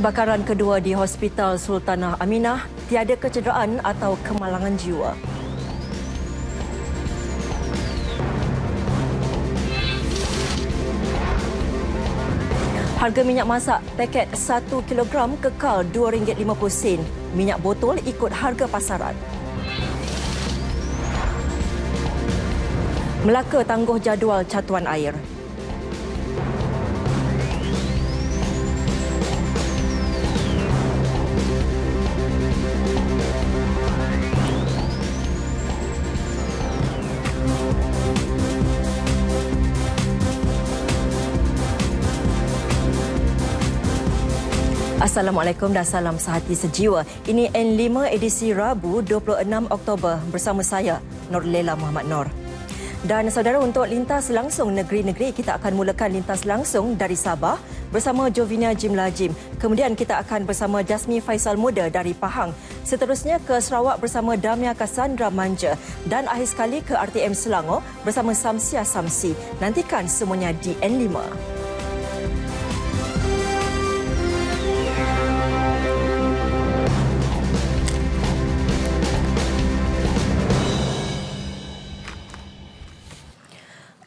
Kebakaran kedua di Hospital Sultanah Aminah tiada kecederaan atau kemalangan jiwa. Harga minyak masak paket 1 kg kekal RM2.50. Minyak botol ikut harga pasaran. Melaka tangguh jadual catuan air. Assalamualaikum dan salam sehati sejiwa. Ini N5 edisi Rabu 26 Oktober bersama saya Norlela Muhammad Nor. Dan saudara untuk lintas langsung negeri-negeri kita akan mulakan lintas langsung dari Sabah bersama Jovina Jimlajim. Kemudian kita akan bersama Jasmi Faisal Muda dari Pahang. Seterusnya ke Sarawak bersama Damia Cassandra Manja dan akhir sekali ke RTM Selangor bersama Samsia Samsi. Nantikan semuanya di N5.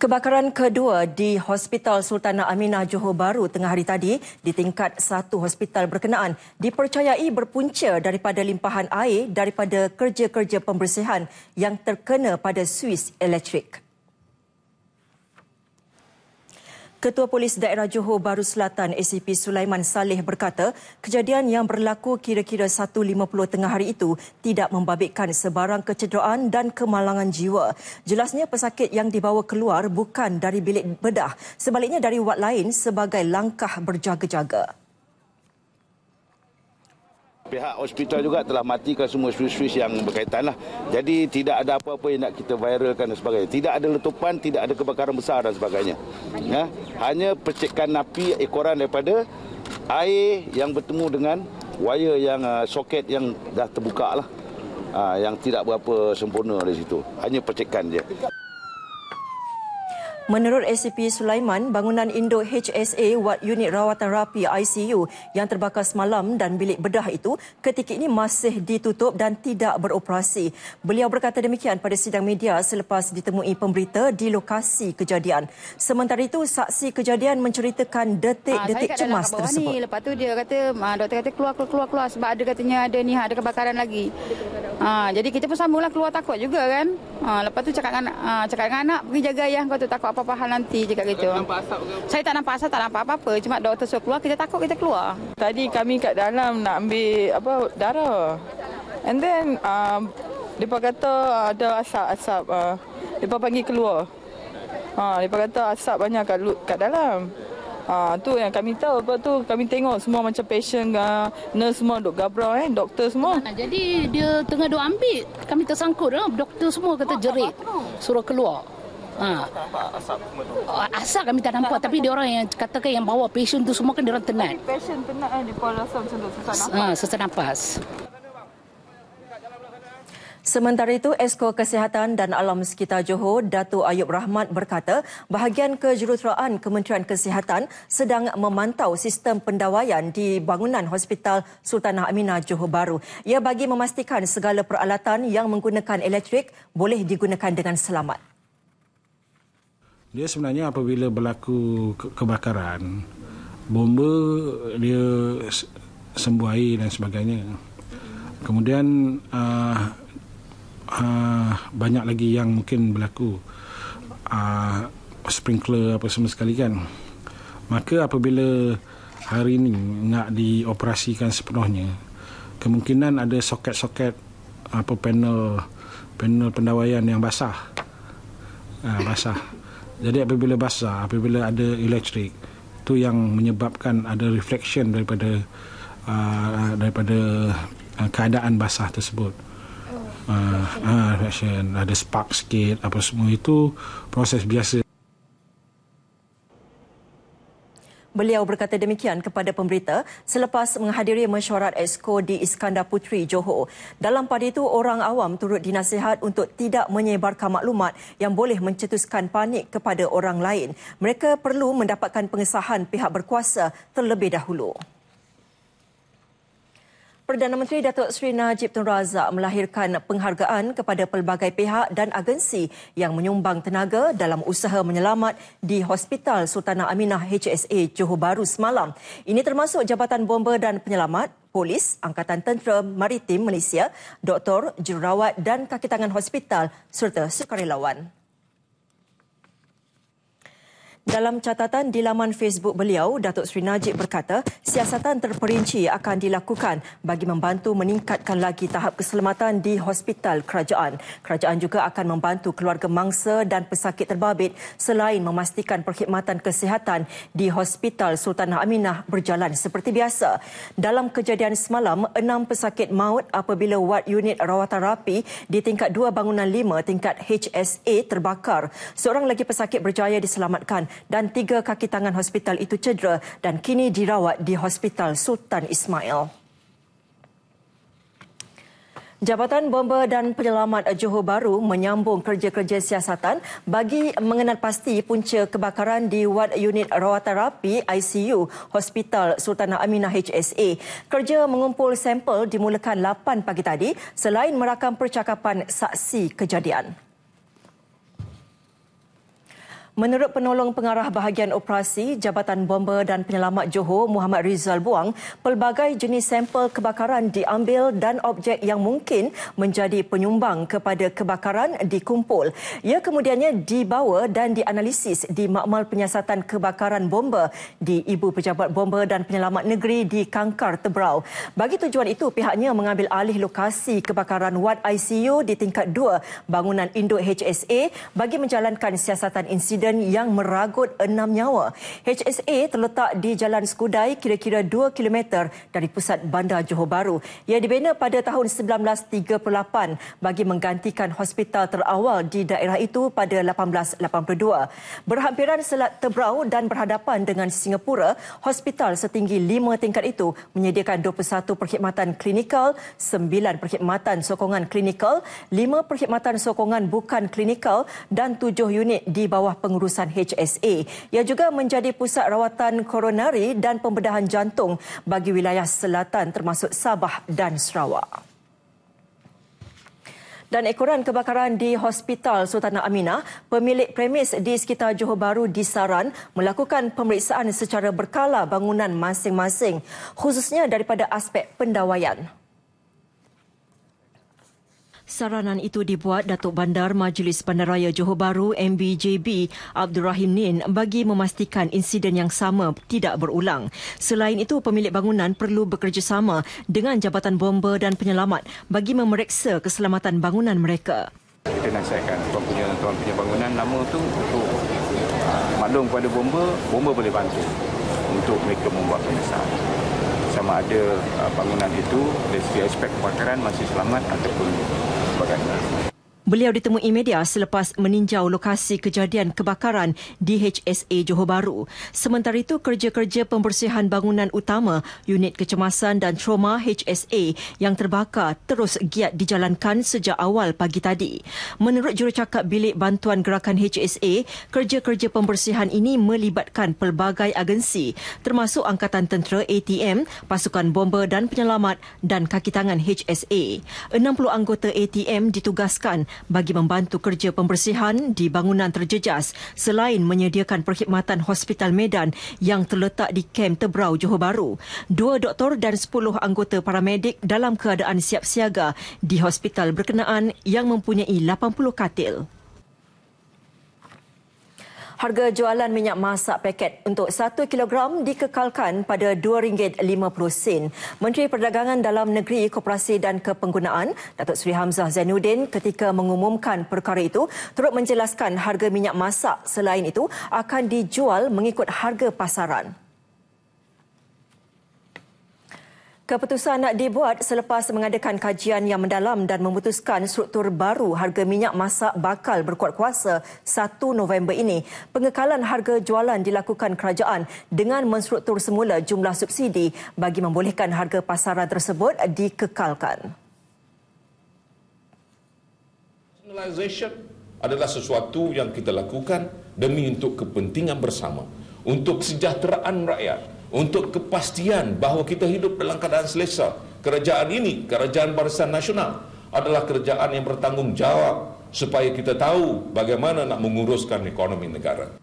Kebakaran kedua di Hospital Sultanah Aminah Johor Bahru tengah hari tadi di tingkat satu hospital berkenaan dipercayai berpunca daripada limpahan air daripada kerja-kerja pembersihan yang terkena pada suis elektrik. Ketua Polis Daerah Johor Bahru Selatan ACP Sulaiman Saleh berkata, kejadian yang berlaku kira-kira 1.50 tengah hari itu tidak membabitkan sebarang kecederaan dan kemalangan jiwa. Jelasnya pesakit yang dibawa keluar bukan dari bilik bedah, sebaliknya dari wad lain sebagai langkah berjaga-jaga pihak hospital juga telah matikan semua suis-suis yang berkaitan lah. Jadi tidak ada apa-apa yang nak kita viralkan dan sebagainya. Tidak ada letupan, tidak ada kebakaran besar dan sebagainya. Ya, hanya percikan api ekoran daripada air yang bertemu dengan wire yang uh, soket yang dah terbuka lah. Uh, yang tidak berapa sempurna di situ. Hanya percikan je. Menurut SCP Sulaiman, bangunan Indo HSA Wat Unit Rawatan Rapi ICU yang terbakar semalam dan bilik bedah itu ketika ini masih ditutup dan tidak beroperasi. Beliau berkata demikian pada sidang media selepas ditemui pemberita di lokasi kejadian. Sementara itu, saksi kejadian menceritakan detik-detik ha, cemas tersebut. Ni. Lepas tu dia kata, doktor kata keluar, keluar, keluar sebab ada katanya ada ni, ada kebakaran lagi. Ha, jadi kita pun sambunglah keluar takut juga kan. Ha, lepas tu cakap dengan, ha, cakap dengan anak, pergi jaga ayah kau tu takut apa-apa hal nanti cakap gitu. Nampak asap ke? Saya tak nampak asap, tak nampak apa-apa. Cuma doktor suruh keluar, kita takut kita keluar. Tadi kami kat dalam nak ambil apa darah. And then um, depa kata ada asap-asap. Uh, depa panggil keluar. Ha, depa kata asap banyak kat kat dalam. Ha, tu yang kami tahu apa tu kami tengok semua macam patient uh, nurse semua duk gabrau eh doktor semua. Jadi dia tengah duk ambil kami tersangkut eh. doktor semua kata jerit suruh keluar. Ha. Asap oh, Asap kami tak nampak Tapi dia orang yang katakan Yang bawa patient tu semua kan Dia orang tenat Patient tenat kan Dia pun rasa macam sesak nafas ha, Sesak nafas Sementara itu, Esko Kesihatan dan Alam Sekitar Johor, Datuk Ayub Rahmat berkata bahagian kejuruteraan Kementerian Kesihatan sedang memantau sistem pendawaian di bangunan Hospital Sultanah Aminah Johor Bahru. Ia bagi memastikan segala peralatan yang menggunakan elektrik boleh digunakan dengan selamat dia sebenarnya apabila berlaku kebakaran bomba dia sembuh air dan sebagainya. Kemudian uh, uh, banyak lagi yang mungkin berlaku. Uh, sprinkler apa semua sekali kan. Maka apabila hari ini nak dioperasikan sepenuhnya kemungkinan ada soket-soket apa panel panel pendawaian yang basah. Uh, basah jadi apabila basah, apabila ada elektrik, itu yang menyebabkan ada reflection daripada uh, daripada uh, keadaan basah tersebut. Uh, uh, reflection, ada spark sikit, apa semua itu proses biasa. Beliau berkata demikian kepada pemberita selepas menghadiri mesyuarat Exco di Iskandar Putri, Johor. Dalam pada itu, orang awam turut dinasihat untuk tidak menyebarkan maklumat yang boleh mencetuskan panik kepada orang lain. Mereka perlu mendapatkan pengesahan pihak berkuasa terlebih dahulu. Perdana Menteri Datuk Seri Najib Tun Razak melahirkan penghargaan kepada pelbagai pihak dan agensi yang menyumbang tenaga dalam usaha menyelamat di Hospital Sultanah Aminah HSA Johor Bahru semalam. Ini termasuk Jabatan Bomba dan Penyelamat, Polis, Angkatan Tentera Maritim Malaysia, Doktor, Jururawat dan Kaki Tangan Hospital serta sukarelawan. Dalam catatan di laman Facebook beliau, Datuk Seri Najib berkata, siasatan terperinci akan dilakukan bagi membantu meningkatkan lagi tahap keselamatan di hospital kerajaan. Kerajaan juga akan membantu keluarga mangsa dan pesakit terbabit selain memastikan perkhidmatan kesihatan di Hospital Sultanah Aminah berjalan seperti biasa. Dalam kejadian semalam, enam pesakit maut apabila wad unit rawatan rapi di tingkat dua bangunan lima tingkat HSA terbakar. Seorang lagi pesakit berjaya diselamatkan dan tiga kaki tangan hospital itu cedera dan kini dirawat di Hospital Sultan Ismail. Jabatan Bomba dan Penyelamat Johor Bahru menyambung kerja-kerja siasatan bagi mengenal pasti punca kebakaran di Wad Unit Rawatan Rapi ICU Hospital Sultanah Aminah HSA. Kerja mengumpul sampel dimulakan 8 pagi tadi selain merakam percakapan saksi kejadian. Menurut penolong pengarah bahagian operasi Jabatan Bomba dan Penyelamat Johor Muhammad Rizal Buang, pelbagai jenis sampel kebakaran diambil dan objek yang mungkin menjadi penyumbang kepada kebakaran dikumpul. Ia kemudiannya dibawa dan dianalisis di Makmal Penyiasatan Kebakaran Bomba di Ibu Pejabat Bomba dan Penyelamat Negeri di Kangkar Tebrau. Bagi tujuan itu, pihaknya mengambil alih lokasi kebakaran wad ICU di tingkat 2 bangunan Induk HSA bagi menjalankan siasatan insiden insiden yang meragut enam nyawa. HSA terletak di Jalan Skudai kira-kira 2 km dari pusat bandar Johor Bahru. Ia dibina pada tahun 1938 bagi menggantikan hospital terawal di daerah itu pada 1882. Berhampiran Selat Tebrau dan berhadapan dengan Singapura, hospital setinggi 5 tingkat itu menyediakan 21 perkhidmatan klinikal, 9 perkhidmatan sokongan klinikal, 5 perkhidmatan sokongan bukan klinikal dan 7 unit di bawah pengurusan pengurusan HSA. Ia juga menjadi pusat rawatan koronari dan pembedahan jantung bagi wilayah selatan termasuk Sabah dan Sarawak. Dan ekoran kebakaran di Hospital Sultanah Aminah, pemilik premis di sekitar Johor Bahru disaran melakukan pemeriksaan secara berkala bangunan masing-masing, khususnya daripada aspek pendawaian. Saranan itu dibuat Datuk Bandar Majlis Bandaraya Johor Bahru MBJB Abdul Rahim Nin bagi memastikan insiden yang sama tidak berulang. Selain itu, pemilik bangunan perlu bekerjasama dengan Jabatan Bomba dan Penyelamat bagi memeriksa keselamatan bangunan mereka. Kita nasihatkan tuan punya, tuan punya bangunan nama tu untuk uh, maklum kepada bomba, bomba boleh bantu untuk mereka membuat pengesahan sama ada uh, bangunan itu dari segi aspek kebakaran masih selamat ataupun わかりま。Beliau ditemui media selepas meninjau lokasi kejadian kebakaran di HSA Johor Bahru. Sementara itu, kerja-kerja pembersihan bangunan utama unit kecemasan dan trauma HSA yang terbakar terus giat dijalankan sejak awal pagi tadi. Menurut jurucakap Bilik Bantuan Gerakan HSA, kerja-kerja pembersihan ini melibatkan pelbagai agensi termasuk Angkatan Tentera ATM, Pasukan Bomba dan Penyelamat dan Kaki Tangan HSA. 60 anggota ATM ditugaskan bagi membantu kerja pembersihan di bangunan terjejas selain menyediakan perkhidmatan Hospital Medan yang terletak di Kem Tebrau, Johor Bahru. Dua doktor dan sepuluh anggota paramedik dalam keadaan siap siaga di hospital berkenaan yang mempunyai 80 katil. Harga jualan minyak masak paket untuk 1 kilogram dikekalkan pada RM2.50. Menteri Perdagangan Dalam Negeri, Koperasi dan Kepenggunaan, Datuk Seri Hamzah Zainuddin ketika mengumumkan perkara itu, turut menjelaskan harga minyak masak selain itu akan dijual mengikut harga pasaran. Keputusan dibuat selepas mengadakan kajian yang mendalam dan memutuskan struktur baru harga minyak masak bakal berkuat kuasa 1 November ini. Pengekalan harga jualan dilakukan kerajaan dengan menstruktur semula jumlah subsidi bagi membolehkan harga pasaran tersebut dikekalkan. Nationalisation adalah sesuatu yang kita lakukan demi untuk kepentingan bersama, untuk kesejahteraan rakyat untuk kepastian bahawa kita hidup dalam keadaan selesa. Kerajaan ini, Kerajaan Barisan Nasional adalah kerajaan yang bertanggungjawab supaya kita tahu bagaimana nak menguruskan ekonomi negara.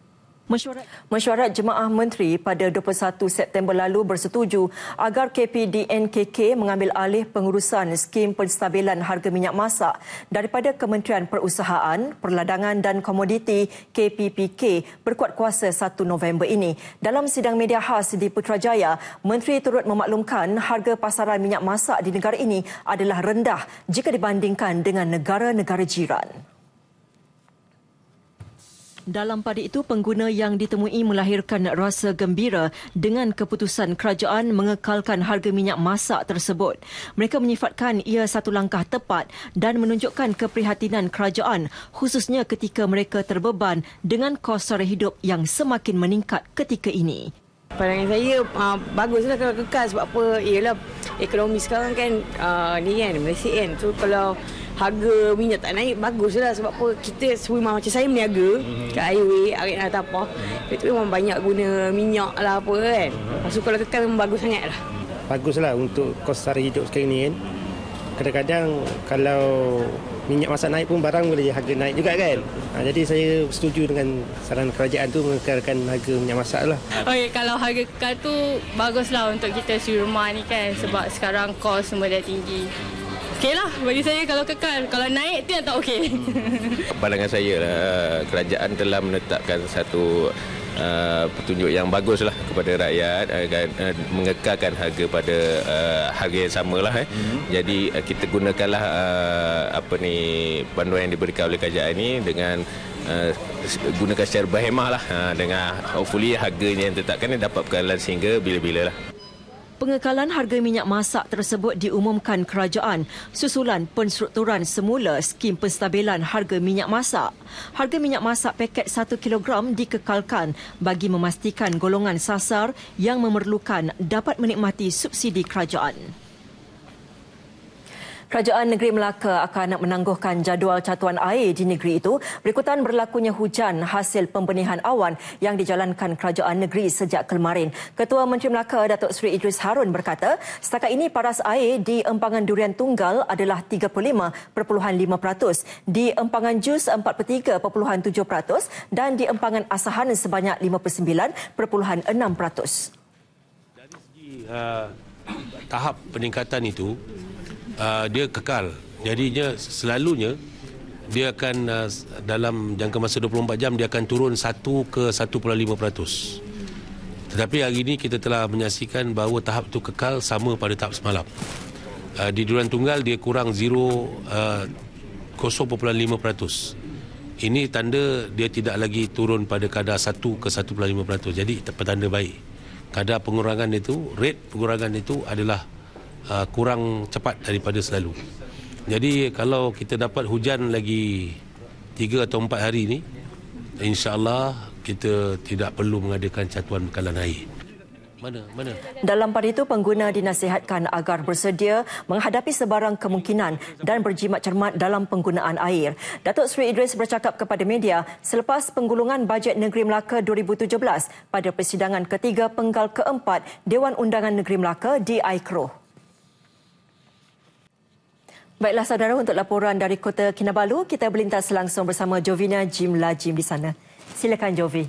Mesyuarat, mesyuarat Jemaah Menteri pada 21 September lalu bersetuju agar KPDNKK mengambil alih pengurusan skim penstabilan harga minyak masak daripada Kementerian Perusahaan, Perladangan dan Komoditi KPPK berkuat kuasa 1 November ini. Dalam sidang media khas di Putrajaya, Menteri turut memaklumkan harga pasaran minyak masak di negara ini adalah rendah jika dibandingkan dengan negara-negara jiran. Dalam pada itu, pengguna yang ditemui melahirkan rasa gembira dengan keputusan kerajaan mengekalkan harga minyak masak tersebut. Mereka menyifatkan ia satu langkah tepat dan menunjukkan keprihatinan kerajaan khususnya ketika mereka terbeban dengan kos sara hidup yang semakin meningkat ketika ini. Pandangan saya uh, baguslah kalau kekal sebab apa? Ialah ekonomi sekarang kan uh, ni kan Malaysia kan. So kalau harga minyak tak naik baguslah sebab apa kita semua macam saya meniaga mm-hmm. kat highway arit nak apa. Mm-hmm. Itu memang banyak guna minyak lah apa kan. Mm-hmm. So kalau kekal memang bagus sangat lah. Baguslah untuk kos sara hidup sekarang ni kan. Kadang-kadang kalau minyak masak naik pun barang boleh harga naik juga kan. Ha, jadi saya setuju dengan saran kerajaan tu mengekalkan harga minyak masak lah. Okay, kalau harga kekal tu baguslah untuk kita si rumah ni kan sebab sekarang kos semua dah tinggi. Okey lah bagi saya kalau kekal. Kalau naik tu yang tak okey. Pandangan saya lah, kerajaan telah menetapkan satu Uh, petunjuk yang bagus lah kepada rakyat uh, uh, mengekalkan harga pada uh, harga yang sama lah eh. Mm-hmm. jadi uh, kita gunakanlah uh, apa ni panduan yang diberikan oleh kerajaan ini dengan uh, gunakan secara berhemah lah uh, dengan hopefully harganya yang tetapkan dapat berkalan sehingga bila-bila lah Pengekalan harga minyak masak tersebut diumumkan kerajaan susulan penstrukturan semula skim penstabilan harga minyak masak. Harga minyak masak paket 1 kg dikekalkan bagi memastikan golongan sasar yang memerlukan dapat menikmati subsidi kerajaan. Kerajaan Negeri Melaka akan menangguhkan jadual catuan air di negeri itu berikutan berlakunya hujan hasil pembenihan awan yang dijalankan Kerajaan Negeri sejak kemarin. Ketua Menteri Melaka Datuk Seri Idris Harun berkata, setakat ini paras air di empangan durian tunggal adalah 35.5%, di empangan jus 43.7% dan di empangan asahan sebanyak 59.6%. Dari segi uh, tahap peningkatan itu, uh, dia kekal. Jadinya selalunya dia akan uh, dalam jangka masa 24 jam dia akan turun 1 ke 1.5%. Tetapi hari ini kita telah menyaksikan bahawa tahap itu kekal sama pada tahap semalam. Uh, di Duran Tunggal dia kurang 0 uh, 0.5%. Ini tanda dia tidak lagi turun pada kadar 1 ke 1.5%. Jadi petanda baik. Kadar pengurangan itu, rate pengurangan itu adalah uh, kurang cepat daripada selalu. Jadi kalau kita dapat hujan lagi 3 atau 4 hari ini, insya-Allah kita tidak perlu mengadakan catuan bekalan air. Mana? Mana? Dalam pada itu, pengguna dinasihatkan agar bersedia menghadapi sebarang kemungkinan dan berjimat cermat dalam penggunaan air. Datuk Seri Idris bercakap kepada media selepas penggulungan bajet Negeri Melaka 2017 pada persidangan ketiga penggal keempat Dewan Undangan Negeri Melaka di Aikro. Baiklah saudara untuk laporan dari Kota Kinabalu, kita berlintas langsung bersama Jovina Jim Lajim di sana. Silakan Jovi.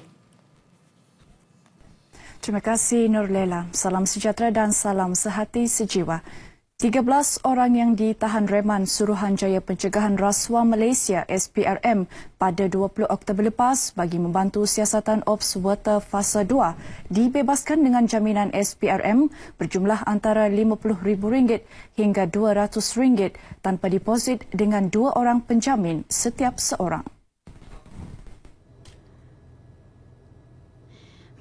Terima kasih Nurlela. Salam sejahtera dan salam sehati sejiwa. 13 orang yang ditahan reman Suruhanjaya Pencegahan Rasuah Malaysia SPRM pada 20 Oktober lepas bagi membantu siasatan Ops Water Fasa 2 dibebaskan dengan jaminan SPRM berjumlah antara RM50,000 hingga RM200 tanpa deposit dengan dua orang penjamin setiap seorang.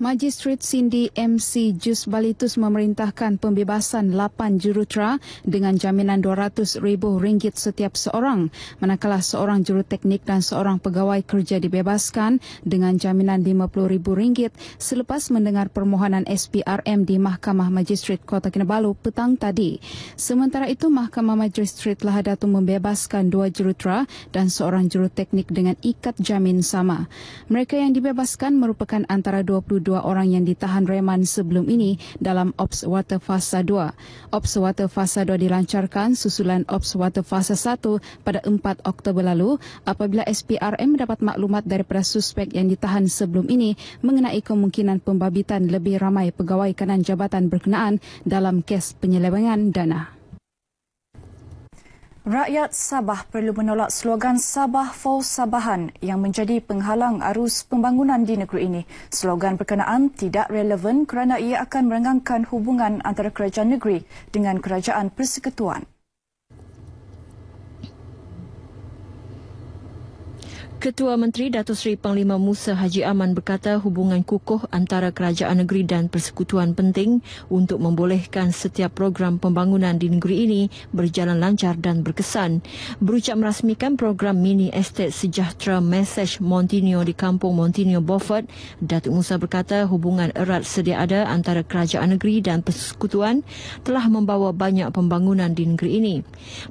Magistrat Cindy MC Jus Balitus memerintahkan pembebasan 8 jurutera dengan jaminan RM200,000 setiap seorang manakala seorang juruteknik dan seorang pegawai kerja dibebaskan dengan jaminan RM50,000 selepas mendengar permohonan SPRM di Mahkamah Magistrat Kota Kinabalu petang tadi. Sementara itu, Mahkamah Magistrat Lahadatu membebaskan dua jurutera dan seorang juruteknik dengan ikat jamin sama. Mereka yang dibebaskan merupakan antara 22 dua orang yang ditahan reman sebelum ini dalam Ops Water Fasa 2. Ops Water Fasa 2 dilancarkan susulan Ops Water Fasa 1 pada 4 Oktober lalu apabila SPRM mendapat maklumat daripada suspek yang ditahan sebelum ini mengenai kemungkinan pembabitan lebih ramai pegawai kanan jabatan berkenaan dalam kes penyelewengan dana. Rakyat Sabah perlu menolak slogan Sabah for Sabahan yang menjadi penghalang arus pembangunan di negeri ini. Slogan berkenaan tidak relevan kerana ia akan merenggangkan hubungan antara kerajaan negeri dengan kerajaan persekutuan. Ketua Menteri Datuk Seri Panglima Musa Haji Aman berkata hubungan kukuh antara kerajaan negeri dan persekutuan penting untuk membolehkan setiap program pembangunan di negeri ini berjalan lancar dan berkesan. Berucap merasmikan program mini estate sejahtera Message Montinio di kampung Montinio Beaufort, Datuk Musa berkata hubungan erat sedia ada antara kerajaan negeri dan persekutuan telah membawa banyak pembangunan di negeri ini.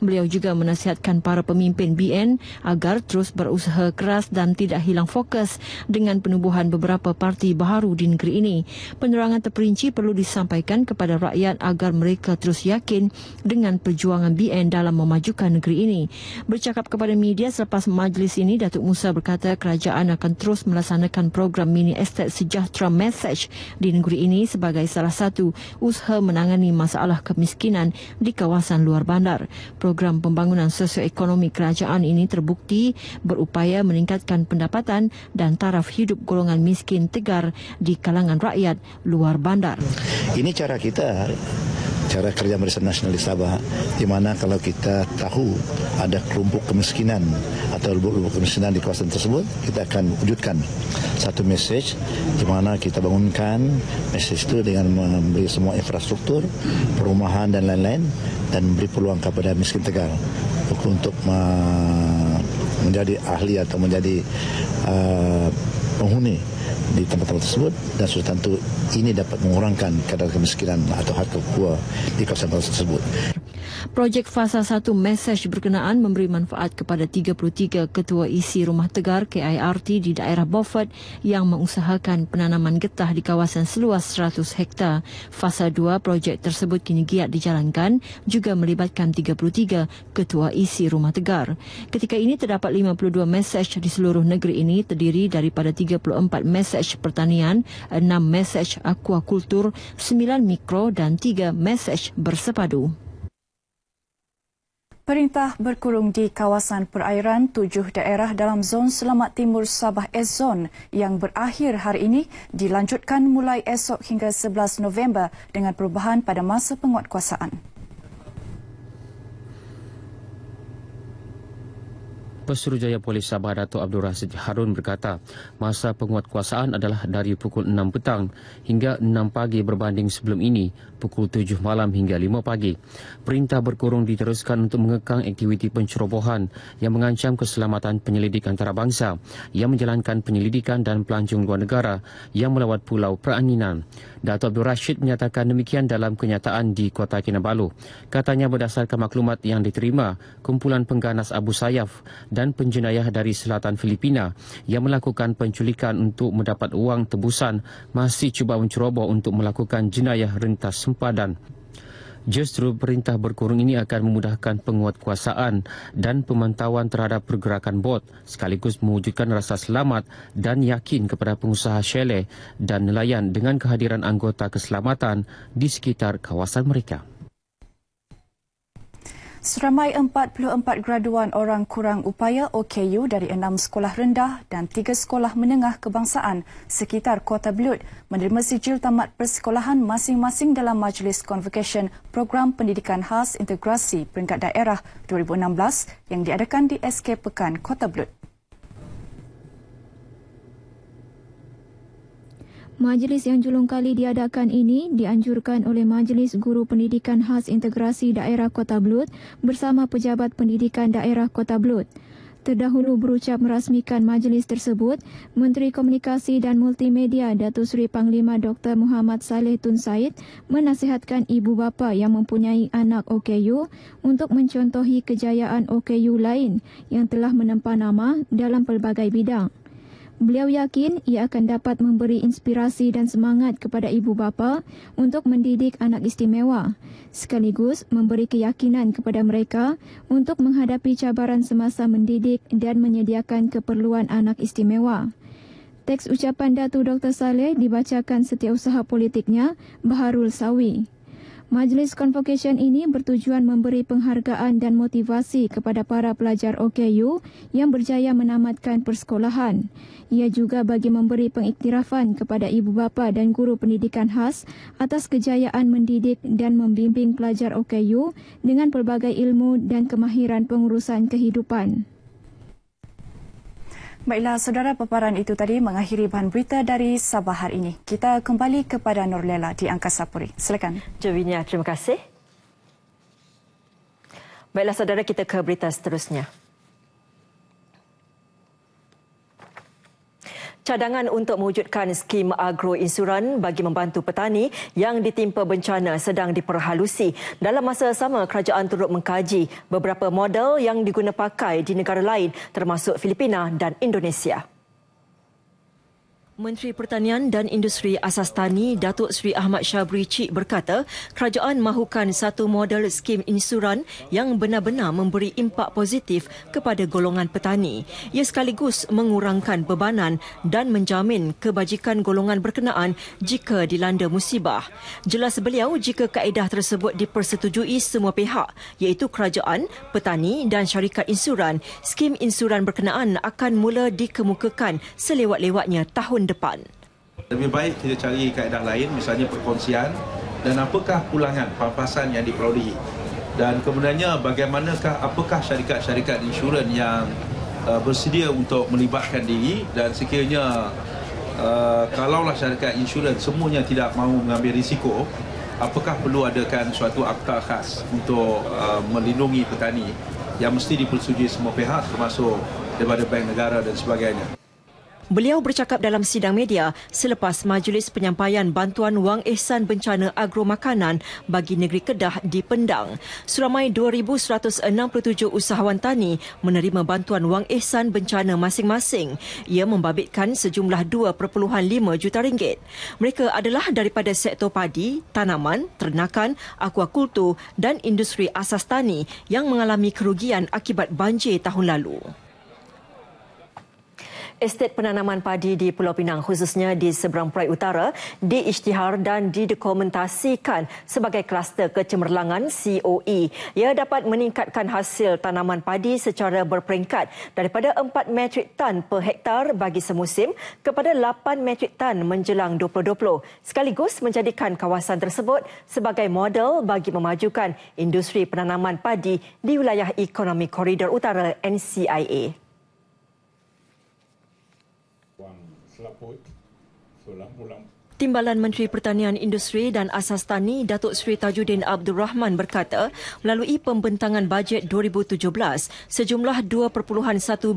Beliau juga menasihatkan para pemimpin BN agar terus berusaha keras dan tidak hilang fokus dengan penubuhan beberapa parti baharu di negeri ini. Penerangan terperinci perlu disampaikan kepada rakyat agar mereka terus yakin dengan perjuangan BN dalam memajukan negeri ini. Bercakap kepada media selepas majlis ini, Datuk Musa berkata kerajaan akan terus melaksanakan program mini estate sejahtera message di negeri ini sebagai salah satu usaha menangani masalah kemiskinan di kawasan luar bandar. Program pembangunan sosioekonomi kerajaan ini terbukti berupaya meningkatkan pendapatan dan taraf hidup golongan miskin tegar di kalangan rakyat luar bandar. Ini cara kita cara kerja Barisan Nasional di Sabah di mana kalau kita tahu ada kelompok kemiskinan atau lubuk-lubuk kemiskinan di kawasan tersebut kita akan wujudkan satu message di mana kita bangunkan message itu dengan memberi semua infrastruktur perumahan dan lain-lain dan beri peluang kepada miskin tegal untuk menjadi ahli atau menjadi uh, penghuni di tempat-tempat tersebut dan sudah tentu ini dapat mengurangkan kadar kemiskinan atau harga kuah di kawasan-kawasan tersebut. Projek Fasa 1 Message berkenaan memberi manfaat kepada 33 ketua isi rumah tegar KIRT di daerah Beaufort yang mengusahakan penanaman getah di kawasan seluas 100 hektar. Fasa 2 projek tersebut kini giat dijalankan juga melibatkan 33 ketua isi rumah tegar. Ketika ini terdapat 52 message di seluruh negeri ini terdiri daripada 34 message pertanian, 6 message aquakultur, 9 mikro dan 3 message bersepadu. Perintah berkurung di kawasan perairan tujuh daerah dalam zon selamat timur Sabah S-Zone yang berakhir hari ini dilanjutkan mulai esok hingga 11 November dengan perubahan pada masa penguatkuasaan. Pesuruhjaya Polis Sabah Datuk Abdul Rasid Harun berkata, masa penguatkuasaan adalah dari pukul 6 petang hingga 6 pagi berbanding sebelum ini, pukul 7 malam hingga 5 pagi. Perintah berkurung diteruskan untuk mengekang aktiviti pencerobohan yang mengancam keselamatan penyelidik antarabangsa yang menjalankan penyelidikan dan pelancong luar negara yang melawat pulau Peraninan. Datuk Abdul Rashid menyatakan demikian dalam kenyataan di Kota Kinabalu. Katanya berdasarkan maklumat yang diterima, kumpulan pengganas Abu Sayyaf dan penjenayah dari selatan Filipina yang melakukan penculikan untuk mendapat wang tebusan masih cuba menceroboh untuk melakukan jenayah rentas sempadan. Justru perintah berkurung ini akan memudahkan penguatkuasaan dan pemantauan terhadap pergerakan bot sekaligus mewujudkan rasa selamat dan yakin kepada pengusaha shele dan nelayan dengan kehadiran anggota keselamatan di sekitar kawasan mereka. Seramai 44 graduan orang kurang upaya OKU dari enam sekolah rendah dan tiga sekolah menengah kebangsaan sekitar Kota Belud menerima sijil tamat persekolahan masing-masing dalam Majlis Convocation Program Pendidikan Khas Integrasi Peringkat Daerah 2016 yang diadakan di SK Pekan Kota Belud. Majlis yang julung kali diadakan ini dianjurkan oleh Majlis Guru Pendidikan Khas Integrasi Daerah Kota Belud bersama Pejabat Pendidikan Daerah Kota Belud. Terdahulu berucap merasmikan majlis tersebut, Menteri Komunikasi dan Multimedia Datuk Seri Panglima Dr. Muhammad Saleh Tun Said menasihatkan ibu bapa yang mempunyai anak OKU untuk mencontohi kejayaan OKU lain yang telah menempa nama dalam pelbagai bidang. Beliau yakin ia akan dapat memberi inspirasi dan semangat kepada ibu bapa untuk mendidik anak istimewa, sekaligus memberi keyakinan kepada mereka untuk menghadapi cabaran semasa mendidik dan menyediakan keperluan anak istimewa. Teks ucapan Datu Dr. Saleh dibacakan setiausaha politiknya, Baharul Sawi. Majlis Convocation ini bertujuan memberi penghargaan dan motivasi kepada para pelajar OKU yang berjaya menamatkan persekolahan. Ia juga bagi memberi pengiktirafan kepada ibu bapa dan guru pendidikan khas atas kejayaan mendidik dan membimbing pelajar OKU dengan pelbagai ilmu dan kemahiran pengurusan kehidupan. Baiklah, saudara paparan itu tadi mengakhiri bahan berita dari Sabah hari ini. Kita kembali kepada Nurlela di Angkasa Puri. Silakan. Javinia, terima kasih. Baiklah, saudara kita ke berita seterusnya. Cadangan untuk mewujudkan skim agroinsuran bagi membantu petani yang ditimpa bencana sedang diperhalusi. Dalam masa sama, kerajaan turut mengkaji beberapa model yang diguna pakai di negara lain termasuk Filipina dan Indonesia. Menteri Pertanian dan Industri Asas Tani Datuk Seri Ahmad Syabri Cik berkata kerajaan mahukan satu model skim insuran yang benar-benar memberi impak positif kepada golongan petani. Ia sekaligus mengurangkan bebanan dan menjamin kebajikan golongan berkenaan jika dilanda musibah. Jelas beliau jika kaedah tersebut dipersetujui semua pihak iaitu kerajaan, petani dan syarikat insuran, skim insuran berkenaan akan mula dikemukakan selewat-lewatnya tahun depan. Lebih baik kita cari kaedah lain, misalnya perkongsian dan apakah pulangan pampasan yang diperolehi. Dan kemudiannya bagaimanakah apakah syarikat-syarikat insurans yang uh, bersedia untuk melibatkan diri dan sekiranya uh, kalaulah syarikat insurans semuanya tidak mahu mengambil risiko, apakah perlu adakan suatu akta khas untuk uh, melindungi petani yang mesti dipersetujui semua pihak termasuk daripada bank negara dan sebagainya. Beliau bercakap dalam sidang media selepas majlis penyampaian bantuan wang ihsan bencana agro makanan bagi negeri Kedah di Pendang. Seramai 2,167 usahawan tani menerima bantuan wang ihsan bencana masing-masing. Ia membabitkan sejumlah 2.5 juta ringgit. Mereka adalah daripada sektor padi, tanaman, ternakan, akuakultur dan industri asas tani yang mengalami kerugian akibat banjir tahun lalu. Estet penanaman padi di Pulau Pinang khususnya di seberang Perai Utara diisytihar dan didokumentasikan sebagai kluster kecemerlangan COE. Ia dapat meningkatkan hasil tanaman padi secara berperingkat daripada 4 metrik tan per hektar bagi semusim kepada 8 metrik tan menjelang 2020 sekaligus menjadikan kawasan tersebut sebagai model bagi memajukan industri penanaman padi di wilayah ekonomi koridor utara NCIA. selaput. So lampu-lampu Timbalan Menteri Pertanian Industri dan Asas Tani Datuk Seri Tajuddin Abdul Rahman berkata, melalui pembentangan bajet 2017, sejumlah 2.1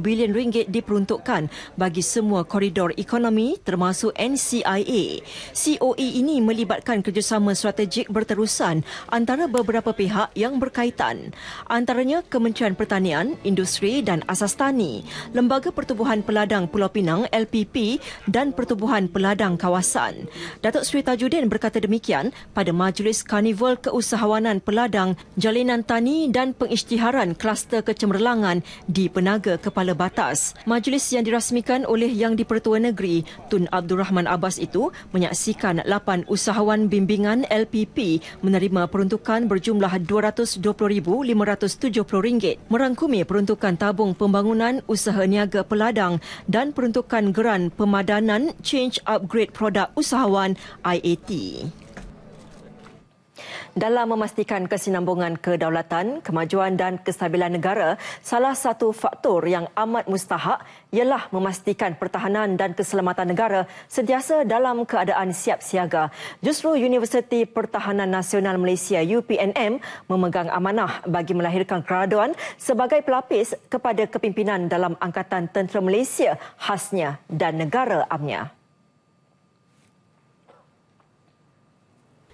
bilion ringgit diperuntukkan bagi semua koridor ekonomi termasuk NCIA. COE ini melibatkan kerjasama strategik berterusan antara beberapa pihak yang berkaitan. Antaranya Kementerian Pertanian, Industri dan Asas Tani, Lembaga Pertubuhan Peladang Pulau Pinang LPP dan Pertubuhan Peladang Kawasan. Datuk Seri Tajuddin berkata demikian pada Majlis Karnival Keusahawanan Peladang, Jalinan Tani dan Pengisytiharan Kluster Kecemerlangan di Penaga Kepala Batas. Majlis yang dirasmikan oleh Yang di-Pertua Negeri Tun Abdul Rahman Abbas itu menyaksikan 8 usahawan bimbingan LPP menerima peruntukan berjumlah RM220,570 merangkumi peruntukan tabung pembangunan usaha niaga peladang dan peruntukan geran pemadanan change upgrade produk usaha usahawan IAT. Dalam memastikan kesinambungan kedaulatan, kemajuan dan kestabilan negara, salah satu faktor yang amat mustahak ialah memastikan pertahanan dan keselamatan negara sentiasa dalam keadaan siap siaga. Justru Universiti Pertahanan Nasional Malaysia UPNM memegang amanah bagi melahirkan graduan sebagai pelapis kepada kepimpinan dalam Angkatan Tentera Malaysia khasnya dan negara amnya.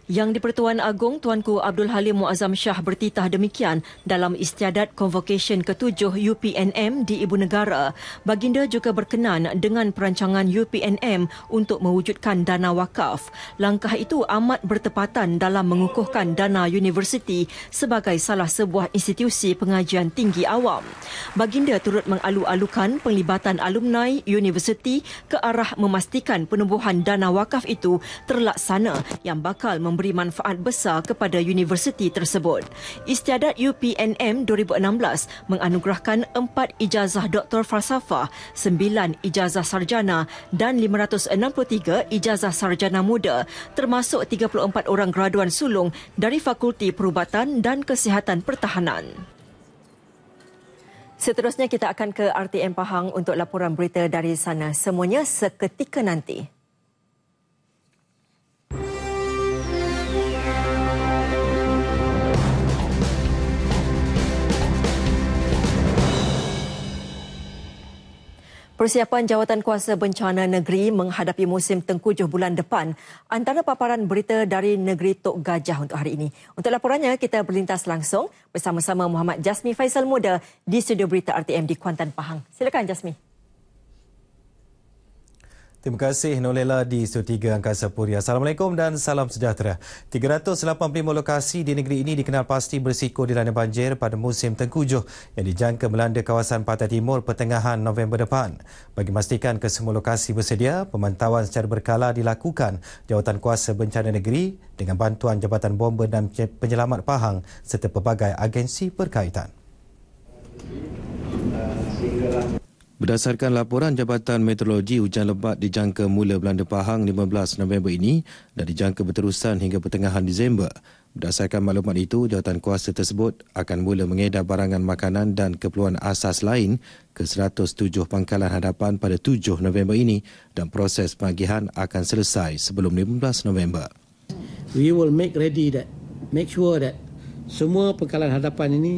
Yang di-Pertuan Agong Tuanku Abdul Halim Muazzam Shah bertitah demikian dalam istiadat Convocation ke-7 UPNM di Ibu Negara. Baginda juga berkenan dengan perancangan UPNM untuk mewujudkan dana wakaf. Langkah itu amat bertepatan dalam mengukuhkan dana universiti sebagai salah sebuah institusi pengajian tinggi awam. Baginda turut mengalu-alukan penglibatan alumni universiti ke arah memastikan penubuhan dana wakaf itu terlaksana yang bakal memberikan memberi manfaat besar kepada universiti tersebut. Istiadat UPNM 2016 menganugerahkan 4 ijazah doktor falsafah, 9 ijazah sarjana dan 563 ijazah sarjana muda termasuk 34 orang graduan sulung dari Fakulti Perubatan dan Kesihatan Pertahanan. Seterusnya kita akan ke RTM Pahang untuk laporan berita dari sana. Semuanya seketika nanti. Persiapan Jawatan Kuasa Bencana Negeri menghadapi musim tengkujuh bulan depan antara paparan berita dari negeri Tok Gajah untuk hari ini. Untuk laporannya, kita berlintas langsung bersama-sama Muhammad Jasmi Faisal Muda di studio berita RTM di Kuantan Pahang. Silakan Jasmi. Terima kasih Nolela di Studio 3 Angkasa Puri. Assalamualaikum dan salam sejahtera. 385 lokasi di negeri ini dikenal pasti berisiko dilanda banjir pada musim tengkujuh yang dijangka melanda kawasan Pantai Timur pertengahan November depan. Bagi memastikan kesemua lokasi bersedia, pemantauan secara berkala dilakukan Jawatan Kuasa Bencana Negeri dengan bantuan Jabatan Bomba dan Penyelamat Pahang serta pelbagai agensi berkaitan. Berdasarkan laporan Jabatan Meteorologi, hujan lebat dijangka mula Belanda Pahang 15 November ini dan dijangka berterusan hingga pertengahan Disember. Berdasarkan maklumat itu, jawatan kuasa tersebut akan mula mengedar barangan makanan dan keperluan asas lain ke 107 pangkalan hadapan pada 7 November ini dan proses pengagihan akan selesai sebelum 15 November. We will make ready that, make sure that semua pangkalan hadapan ini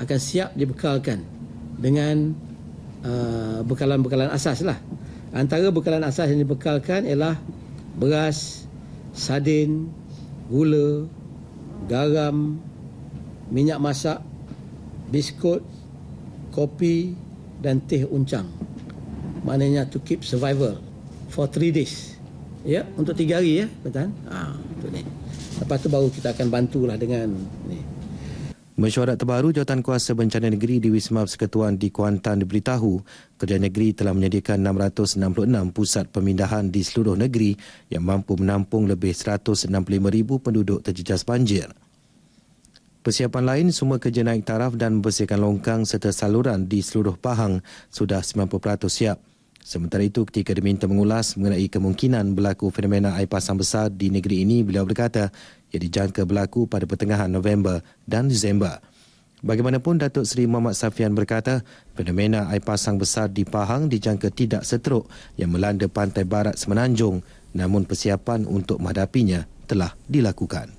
akan siap dibekalkan dengan Uh, bekalan-bekalan asas lah. Antara bekalan asas yang dibekalkan ialah beras, sardin, gula, garam, minyak masak, biskut, kopi dan teh uncang. Maknanya to keep survival for three days. Ya, untuk tiga hari ya, betul? Ha, itu ni. Lepas tu baru kita akan bantulah dengan ni. Mesyuarat terbaru Jawatan Kuasa Bencana Negeri di Wisma Persekutuan di Kuantan diberitahu Kerajaan Negeri telah menyediakan 666 pusat pemindahan di seluruh negeri yang mampu menampung lebih 165,000 penduduk terjejas banjir. Persiapan lain, semua kerja naik taraf dan membersihkan longkang serta saluran di seluruh Pahang sudah 90% siap. Sementara itu, ketika diminta mengulas mengenai kemungkinan berlaku fenomena air pasang besar di negeri ini, beliau berkata yang dijangka berlaku pada pertengahan November dan Disember. Bagaimanapun Datuk Seri Muhammad Safian berkata, fenomena air pasang besar di Pahang dijangka tidak seteruk yang melanda pantai barat Semenanjung namun persiapan untuk menghadapinya telah dilakukan.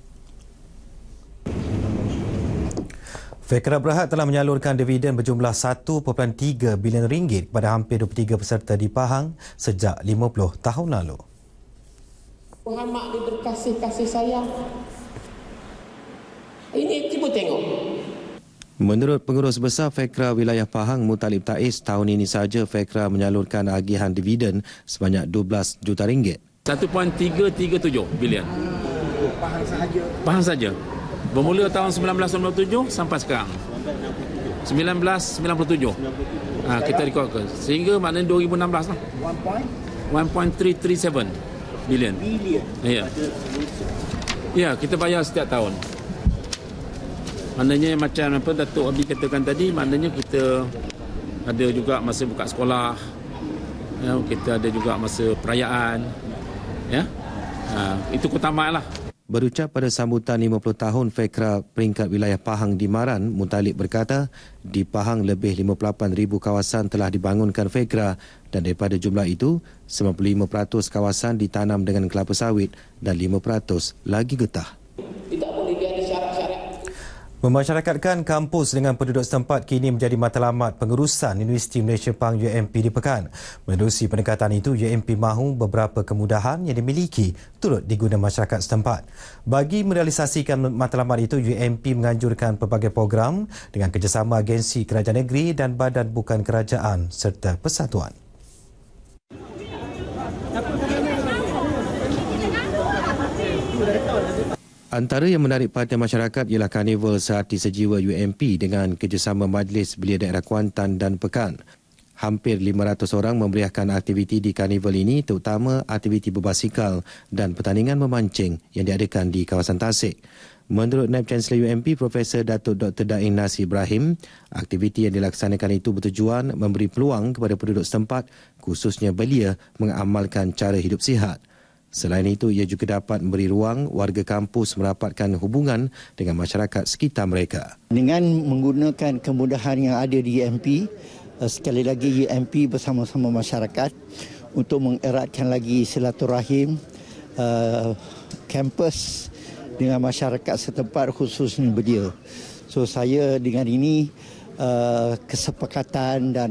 Fekra Berhad telah menyalurkan dividen berjumlah 1.3 bilion ringgit kepada hampir 23 peserta di Pahang sejak 50 tahun lalu. Muhammad ni berkasih-kasih sayang. Ini cuba tengok. Menurut pengurus besar Fekra Wilayah Pahang Mutalib Taiz, tahun ini saja Fekra menyalurkan agihan dividen sebanyak 12 juta ringgit. 1.337 bilion. Pahang sahaja. Pahang saja. Bermula tahun 1997 sampai sekarang. 1997. Ha, kita rekodkan. Sehingga maknanya 2016 lah. 1.337 bilion. Bilion. Ya. Ya, kita bayar setiap tahun. Maknanya macam apa Datuk Abi katakan tadi, maknanya kita ada juga masa buka sekolah. Ya, kita ada juga masa perayaan. Ya. Ha, itu keutamaan lah. Berucap pada sambutan 50 tahun Fekra peringkat wilayah Pahang di Maran, Mutalib berkata, di Pahang lebih 58,000 kawasan telah dibangunkan Fekra dan daripada jumlah itu, 95% kawasan ditanam dengan kelapa sawit dan 5% lagi getah. Memasyarakatkan kampus dengan penduduk setempat kini menjadi matlamat pengurusan Universiti Malaysia Pang UMP di Pekan. Menerusi pendekatan itu, UMP mahu beberapa kemudahan yang dimiliki turut diguna masyarakat setempat. Bagi merealisasikan matlamat itu, UMP menganjurkan pelbagai program dengan kerjasama agensi kerajaan negeri dan badan bukan kerajaan serta persatuan. Antara yang menarik perhatian masyarakat ialah Karnival Sehati Sejiwa UMP dengan kerjasama Majlis Belia Daerah Kuantan dan Pekan. Hampir 500 orang memeriahkan aktiviti di karnival ini terutama aktiviti berbasikal dan pertandingan memancing yang diadakan di kawasan Tasik. Menurut Naib Chancellor UMP Profesor Datuk Dr. Daing Nasi Ibrahim, aktiviti yang dilaksanakan itu bertujuan memberi peluang kepada penduduk setempat khususnya belia mengamalkan cara hidup sihat. Selain itu, ia juga dapat memberi ruang warga kampus merapatkan hubungan dengan masyarakat sekitar mereka. Dengan menggunakan kemudahan yang ada di UMP, eh, sekali lagi UMP bersama-sama masyarakat untuk mengeratkan lagi silaturahim uh, kampus dengan masyarakat setempat khususnya belia. So saya dengan ini uh, kesepakatan dan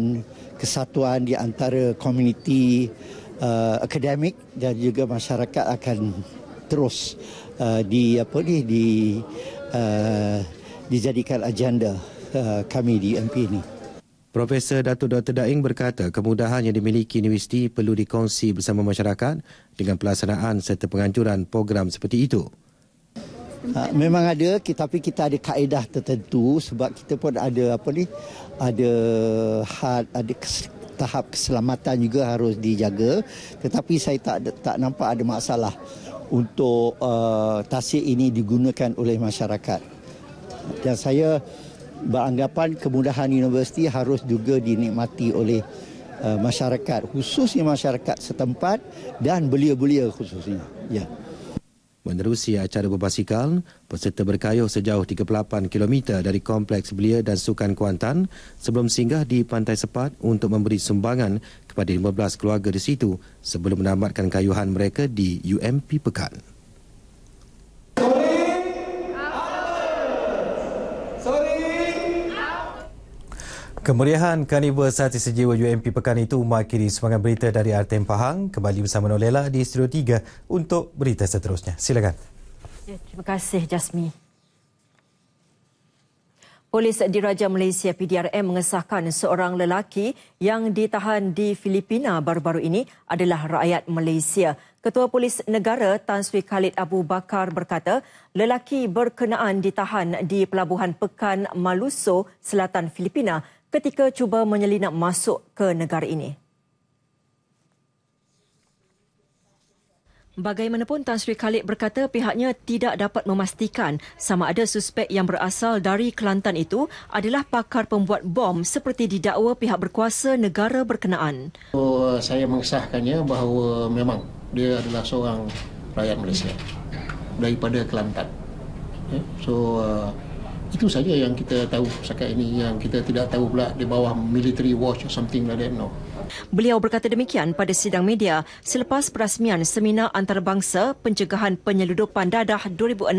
kesatuan di antara komuniti uh, akademik dan juga masyarakat akan terus uh, di apa ni di uh, dijadikan agenda uh, kami di MP ini. Profesor Datuk Dr. Daing berkata kemudahan yang dimiliki universiti perlu dikongsi bersama masyarakat dengan pelaksanaan serta penganjuran program seperti itu. Uh, memang ada tapi kita ada kaedah tertentu sebab kita pun ada apa ni ada had ada tahap keselamatan juga harus dijaga. Tetapi saya tak tak nampak ada masalah untuk uh, tasik ini digunakan oleh masyarakat. Dan saya beranggapan kemudahan universiti harus juga dinikmati oleh uh, masyarakat khususnya masyarakat setempat dan belia-belia khususnya. Ya. yeah. Menerusi acara berbasikal, peserta berkayuh sejauh 38 km dari Kompleks Belia dan Sukan Kuantan sebelum singgah di Pantai Sepat untuk memberi sumbangan kepada 15 keluarga di situ sebelum menamatkan kayuhan mereka di UMP Pekan. Kemeriahan Karnival Sati Sejiwa UMP Pekan itu mengakhiri semangat berita dari RTM Pahang. Kembali bersama Nolela di Studio 3 untuk berita seterusnya. Silakan. Ya, terima kasih Jasmi. Polis Diraja Malaysia PDRM mengesahkan seorang lelaki yang ditahan di Filipina baru-baru ini adalah rakyat Malaysia. Ketua Polis Negara Tan Sri Khalid Abu Bakar berkata, lelaki berkenaan ditahan di Pelabuhan Pekan Maluso, Selatan Filipina ketika cuba menyelinap masuk ke negara ini. Bagaimanapun Tan Sri Khalid berkata pihaknya tidak dapat memastikan sama ada suspek yang berasal dari Kelantan itu adalah pakar pembuat bom seperti didakwa pihak berkuasa negara berkenaan. So, saya mengesahkannya bahawa memang dia adalah seorang rakyat Malaysia daripada Kelantan. Ya, so uh, itu saja yang kita tahu sekarang ini yang kita tidak tahu pula di bawah military watch or something like that no Beliau berkata demikian pada sidang media selepas perasmian seminar antarabangsa pencegahan penyeludupan dadah 2016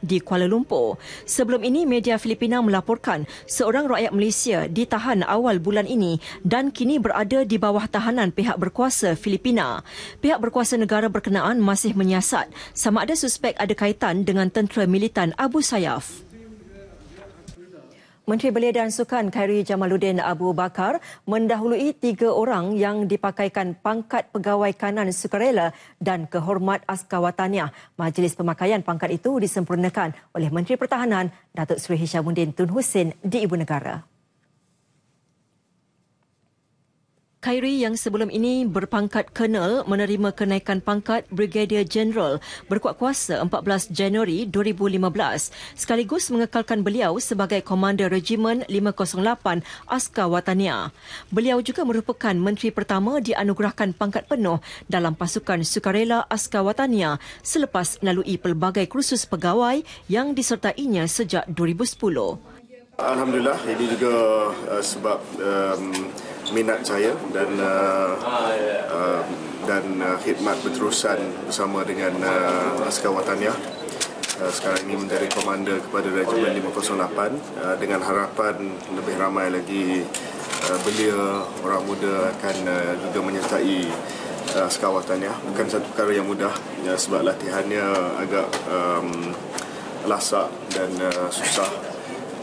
di Kuala Lumpur. Sebelum ini media Filipina melaporkan seorang rakyat Malaysia ditahan awal bulan ini dan kini berada di bawah tahanan pihak berkuasa Filipina. Pihak berkuasa negara berkenaan masih menyiasat sama ada suspek ada kaitan dengan tentera militan Abu Sayyaf. Menteri Belia dan Sukan Khairi Jamaluddin Abu Bakar mendahului tiga orang yang dipakaikan pangkat pegawai kanan sukarela dan kehormat askawataniah. Majlis pemakaian pangkat itu disempurnakan oleh Menteri Pertahanan Datuk Seri Hishamuddin Tun Hussein di Ibu Negara. Khairi yang sebelum ini berpangkat Colonel menerima kenaikan pangkat Brigadier General berkuat kuasa 14 Januari 2015 sekaligus mengekalkan beliau sebagai Komander Regimen 508 Askar Watania. Beliau juga merupakan menteri pertama dianugerahkan pangkat penuh dalam pasukan sukarela Askar Watania selepas melalui pelbagai kursus pegawai yang disertainya sejak 2010. Alhamdulillah ini juga uh, sebab um, minat saya dan uh, uh, dan uh, khidmat berterusan bersama dengan uh, askar wataniah. Uh, sekarang ini menjadi komander kepada Regimen 508 uh, dengan harapan lebih ramai lagi uh, belia orang muda akan juga menyertai sekawatannya bukan satu perkara yang mudah sebab latihannya agak um, lasak dan uh, susah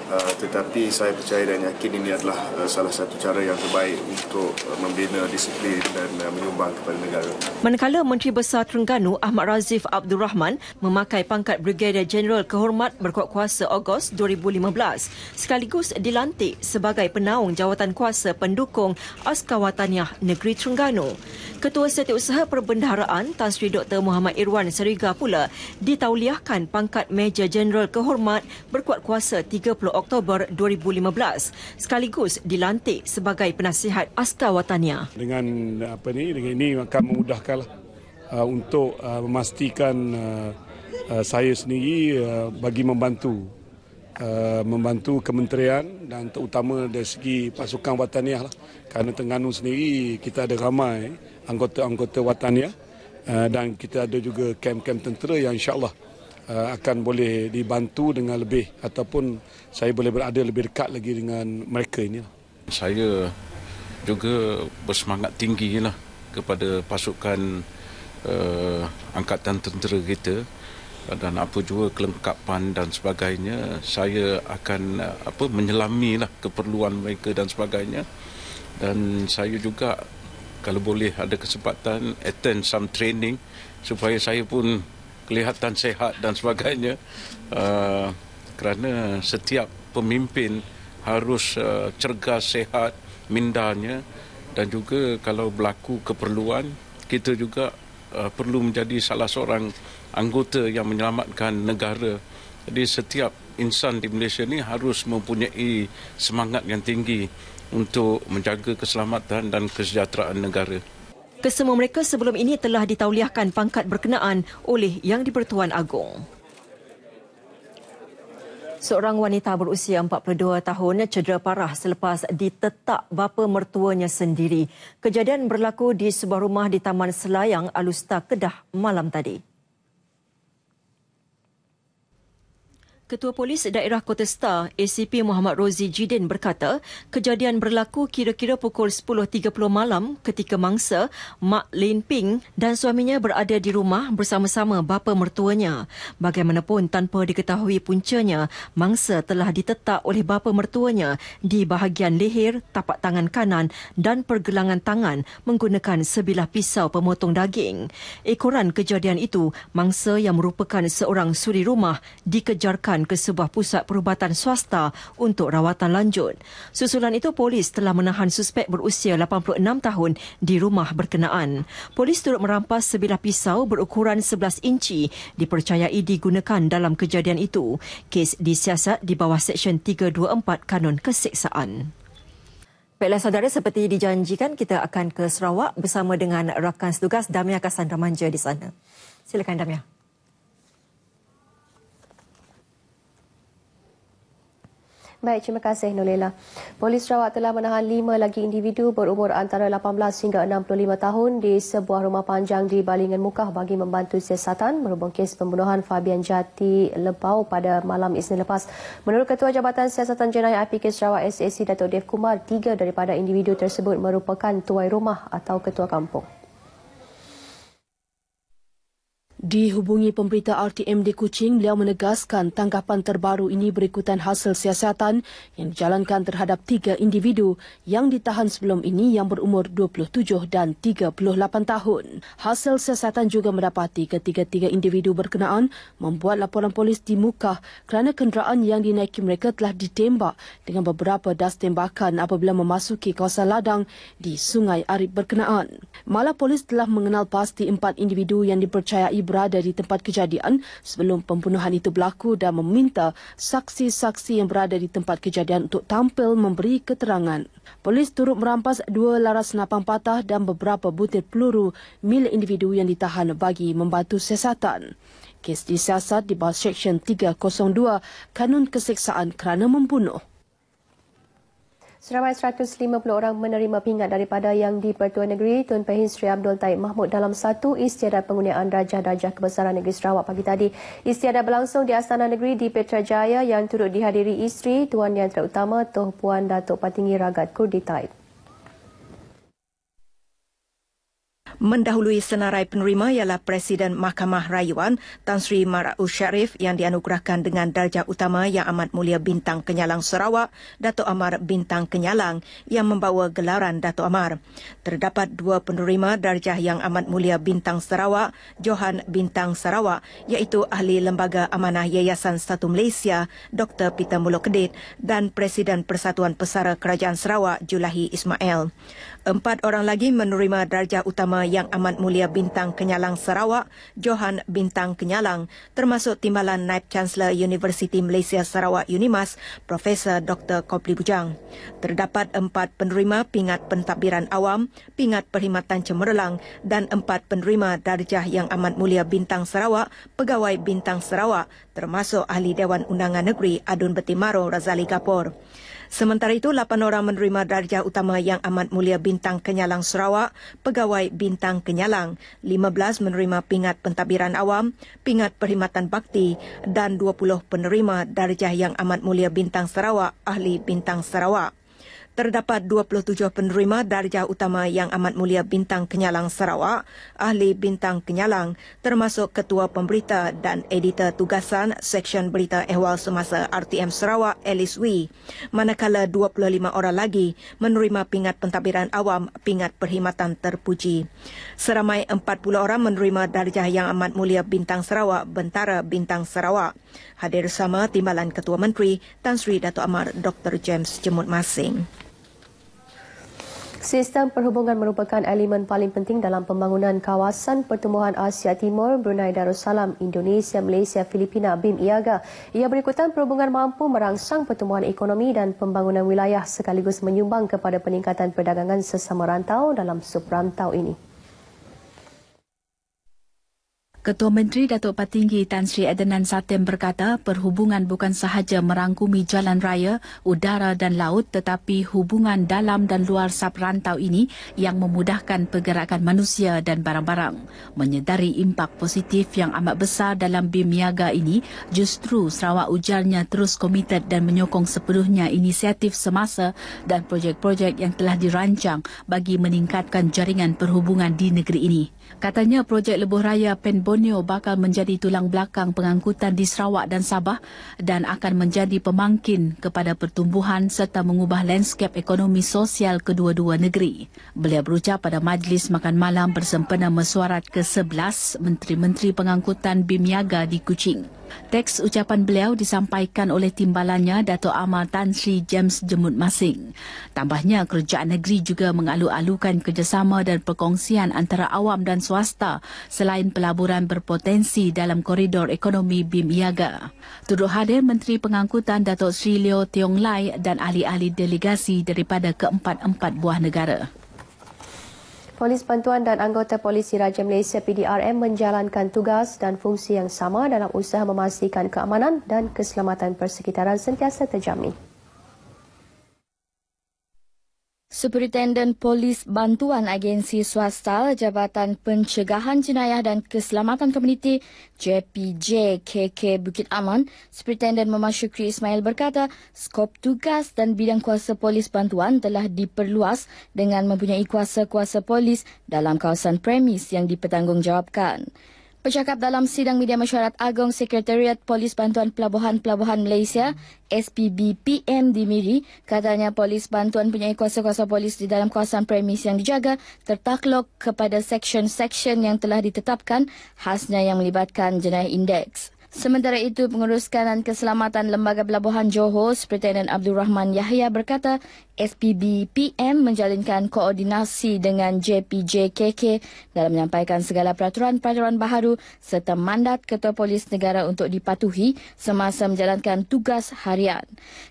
Uh, tetapi saya percaya dan yakin ini adalah uh, salah satu cara yang terbaik untuk uh, membina disiplin dan menyumbang kepada negara. Manakala Menteri Besar Terengganu Ahmad Razif Abdul Rahman memakai pangkat Brigadier Jeneral Kehormat berkuat kuasa Ogos 2015 sekaligus dilantik sebagai penaung jawatan kuasa pendukung Askawataniah Negeri Terengganu. Ketua Setiausaha Perbendaharaan Tan Sri Dr. Muhammad Irwan Seriga pula ditauliahkan pangkat Major Jeneral Kehormat berkuat kuasa 30 Oktober 2015 sekaligus dilantik sebagai penasihat askar watania. Dengan apa ni dengan ini akan memudahkan uh, untuk uh, memastikan uh, uh, saya sendiri uh, bagi membantu uh, membantu kementerian dan terutama dari segi pasukan wataniah lah. Kerana Terengganu sendiri kita ada ramai anggota-anggota wataniah uh, dan kita ada juga kem-kem tentera yang insya-Allah akan boleh dibantu dengan lebih ataupun saya boleh berada lebih dekat lagi dengan mereka ini. Saya juga bersemangat tinggi lah kepada pasukan uh, angkatan tentera kita dan apa juga kelengkapan dan sebagainya saya akan uh, apa menyelami lah keperluan mereka dan sebagainya dan saya juga kalau boleh ada kesempatan attend some training supaya saya pun kelihatan sehat dan sebagainya. Uh, kerana setiap pemimpin harus uh, cergas sehat mindanya dan juga kalau berlaku keperluan kita juga uh, perlu menjadi salah seorang anggota yang menyelamatkan negara. Jadi setiap insan di Malaysia ini harus mempunyai semangat yang tinggi untuk menjaga keselamatan dan kesejahteraan negara. Kesemua mereka sebelum ini telah ditauliahkan pangkat berkenaan oleh Yang di-Pertuan Agong. Seorang wanita berusia 42 tahun cedera parah selepas ditetak bapa mertuanya sendiri. Kejadian berlaku di sebuah rumah di Taman Selayang, Alusta, Kedah malam tadi. Ketua Polis Daerah Kota Star, ACP Muhammad Rozi Jidin berkata, kejadian berlaku kira-kira pukul 10.30 malam ketika mangsa Mak Lin Ping dan suaminya berada di rumah bersama-sama bapa mertuanya. Bagaimanapun tanpa diketahui puncanya, mangsa telah ditetak oleh bapa mertuanya di bahagian leher, tapak tangan kanan dan pergelangan tangan menggunakan sebilah pisau pemotong daging. Ekoran kejadian itu, mangsa yang merupakan seorang suri rumah dikejarkan ke sebuah pusat perubatan swasta untuk rawatan lanjut. Susulan itu, polis telah menahan suspek berusia 86 tahun di rumah berkenaan. Polis turut merampas sebilah pisau berukuran 11 inci dipercayai digunakan dalam kejadian itu. Kes disiasat di bawah Seksyen 324 Kanun Keseksaan. Baiklah saudara, seperti dijanjikan kita akan ke Sarawak bersama dengan rakan setugas Damia Kassandra Manja di sana. Silakan Damia. Baik, terima kasih Nolela. Polis Sarawak telah menahan lima lagi individu berumur antara 18 hingga 65 tahun di sebuah rumah panjang di Balingan Mukah bagi membantu siasatan merhubung kes pembunuhan Fabian Jati Lebau pada malam Isnin lepas. Menurut Ketua Jabatan Siasatan Jenayah IPK Sarawak SAC Datuk Dev Kumar, tiga daripada individu tersebut merupakan tuai rumah atau ketua kampung. Dihubungi pemberita RTM di Kuching, beliau menegaskan tanggapan terbaru ini berikutan hasil siasatan yang dijalankan terhadap tiga individu yang ditahan sebelum ini yang berumur 27 dan 38 tahun. Hasil siasatan juga mendapati ketiga-tiga individu berkenaan membuat laporan polis di muka kerana kenderaan yang dinaiki mereka telah ditembak dengan beberapa das tembakan apabila memasuki kawasan ladang di Sungai Arif berkenaan. Malah polis telah mengenal pasti empat individu yang dipercayai berada di tempat kejadian sebelum pembunuhan itu berlaku dan meminta saksi-saksi yang berada di tempat kejadian untuk tampil memberi keterangan. Polis turut merampas dua laras senapang patah dan beberapa butir peluru milik individu yang ditahan bagi membantu siasatan. Kes disiasat di bawah Seksyen 302 Kanun Keseksaan kerana membunuh. Seramai 150 orang menerima pingat daripada Yang di-Pertuan Negeri Tun Pehin Sri Abdul Taib Mahmud dalam satu istiadat penggunaan darjah-darjah kebesaran negeri Sarawak pagi tadi. Istiadat berlangsung di Astana Negeri di Petrajaya yang turut dihadiri isteri Tuan Yang Terutama Toh Puan Datuk Patinggi Ragat Kurdi Taib. Mendahului senarai penerima ialah Presiden Mahkamah Rayuan Tan Sri Maraus Syarif yang dianugerahkan dengan darjah utama Yang Amat Mulia Bintang Kenyalang Sarawak, Dato' Amar Bintang Kenyalang yang membawa gelaran Dato' Amar. Terdapat dua penerima darjah Yang Amat Mulia Bintang Sarawak, Johan Bintang Sarawak iaitu Ahli Lembaga Amanah Yayasan Satu Malaysia, Dr. Peter Mulokedit dan Presiden Persatuan Pesara Kerajaan Sarawak, Julahi Ismail. Empat orang lagi menerima darjah utama Yang Amat Mulia Bintang Kenyalang Sarawak, Johan Bintang Kenyalang, termasuk Timbalan Naib Chancellor Universiti Malaysia Sarawak UNIMAS, Profesor Dr. Kopli Bujang. Terdapat empat penerima pingat pentadbiran awam, pingat perkhidmatan cemerlang dan empat penerima darjah Yang Amat Mulia Bintang Sarawak, Pegawai Bintang Sarawak, termasuk Ahli Dewan Undangan Negeri Adun Betimaro Razali Gapor. Sementara itu, 8 orang menerima darjah utama Yang Amat Mulia Bintang Kenyalang Sarawak, Pegawai Bintang Kenyalang, 15 menerima pingat pentadbiran awam, pingat perkhidmatan bakti dan 20 penerima darjah Yang Amat Mulia Bintang Sarawak, Ahli Bintang Sarawak terdapat 27 penerima darjah utama Yang Amat Mulia Bintang Kenyalang Sarawak, Ahli Bintang Kenyalang, termasuk Ketua Pemberita dan Editor Tugasan Seksyen Berita Ehwal Semasa RTM Sarawak, Alice Wee. Manakala 25 orang lagi menerima pingat pentadbiran awam, pingat perkhidmatan terpuji. Seramai 40 orang menerima darjah Yang Amat Mulia Bintang Sarawak, Bentara Bintang Sarawak. Hadir sama Timbalan Ketua Menteri Tan Sri Dato' Amar Dr. James Jemut Masing. Sistem perhubungan merupakan elemen paling penting dalam pembangunan kawasan pertumbuhan Asia Timur, Brunei Darussalam, Indonesia, Malaysia, Filipina, BIM IAGA. Ia berikutan perhubungan mampu merangsang pertumbuhan ekonomi dan pembangunan wilayah sekaligus menyumbang kepada peningkatan perdagangan sesama rantau dalam subrantau ini. Ketua Menteri Datuk Patinggi Tan Sri Adenan Satem berkata perhubungan bukan sahaja merangkumi jalan raya, udara dan laut tetapi hubungan dalam dan luar sab rantau ini yang memudahkan pergerakan manusia dan barang-barang. Menyedari impak positif yang amat besar dalam BIM Niaga ini, justru Sarawak ujarnya terus komited dan menyokong sepenuhnya inisiatif semasa dan projek-projek yang telah dirancang bagi meningkatkan jaringan perhubungan di negeri ini. Katanya projek lebuh raya Pen Borneo bakal menjadi tulang belakang pengangkutan di Sarawak dan Sabah dan akan menjadi pemangkin kepada pertumbuhan serta mengubah lanskap ekonomi sosial kedua-dua negeri. Beliau berucap pada majlis makan malam bersempena mesuarat ke-11 Menteri-Menteri Pengangkutan BIMIAGA di Kuching. Teks ucapan beliau disampaikan oleh timbalannya Dato' Amar Tan Sri James Jemut Masing. Tambahnya, kerajaan negeri juga mengalu-alukan kerjasama dan perkongsian antara awam dan swasta selain pelaburan berpotensi dalam koridor ekonomi BIM IAGA. Turut hadir Menteri Pengangkutan Datuk Sri Leo Tiong Lai dan ahli-ahli delegasi daripada keempat-empat buah negara. Polis Bantuan dan anggota Polisi Raja Malaysia PDRM menjalankan tugas dan fungsi yang sama dalam usaha memastikan keamanan dan keselamatan persekitaran sentiasa terjamin. Superintenden Polis Bantuan Agensi Swasta Jabatan Pencegahan Jenayah dan Keselamatan Komuniti JPJ KK Bukit Aman, Superintenden Mama Syukri Ismail berkata, skop tugas dan bidang kuasa polis bantuan telah diperluas dengan mempunyai kuasa-kuasa polis dalam kawasan premis yang dipertanggungjawabkan. Bercakap dalam sidang media mesyuarat Agong Sekretariat Polis Bantuan Pelabuhan-Pelabuhan Malaysia, SPBPM di Miri, katanya polis bantuan punya kuasa-kuasa polis di dalam kawasan premis yang dijaga tertakluk kepada seksyen-seksyen yang telah ditetapkan khasnya yang melibatkan jenayah indeks. Sementara itu, Pengurus Kanan Keselamatan Lembaga Pelabuhan Johor, Superintendent Abdul Rahman Yahya berkata, SPB PM menjalinkan koordinasi dengan JPJKK dalam menyampaikan segala peraturan-peraturan baharu serta mandat Ketua Polis Negara untuk dipatuhi semasa menjalankan tugas harian.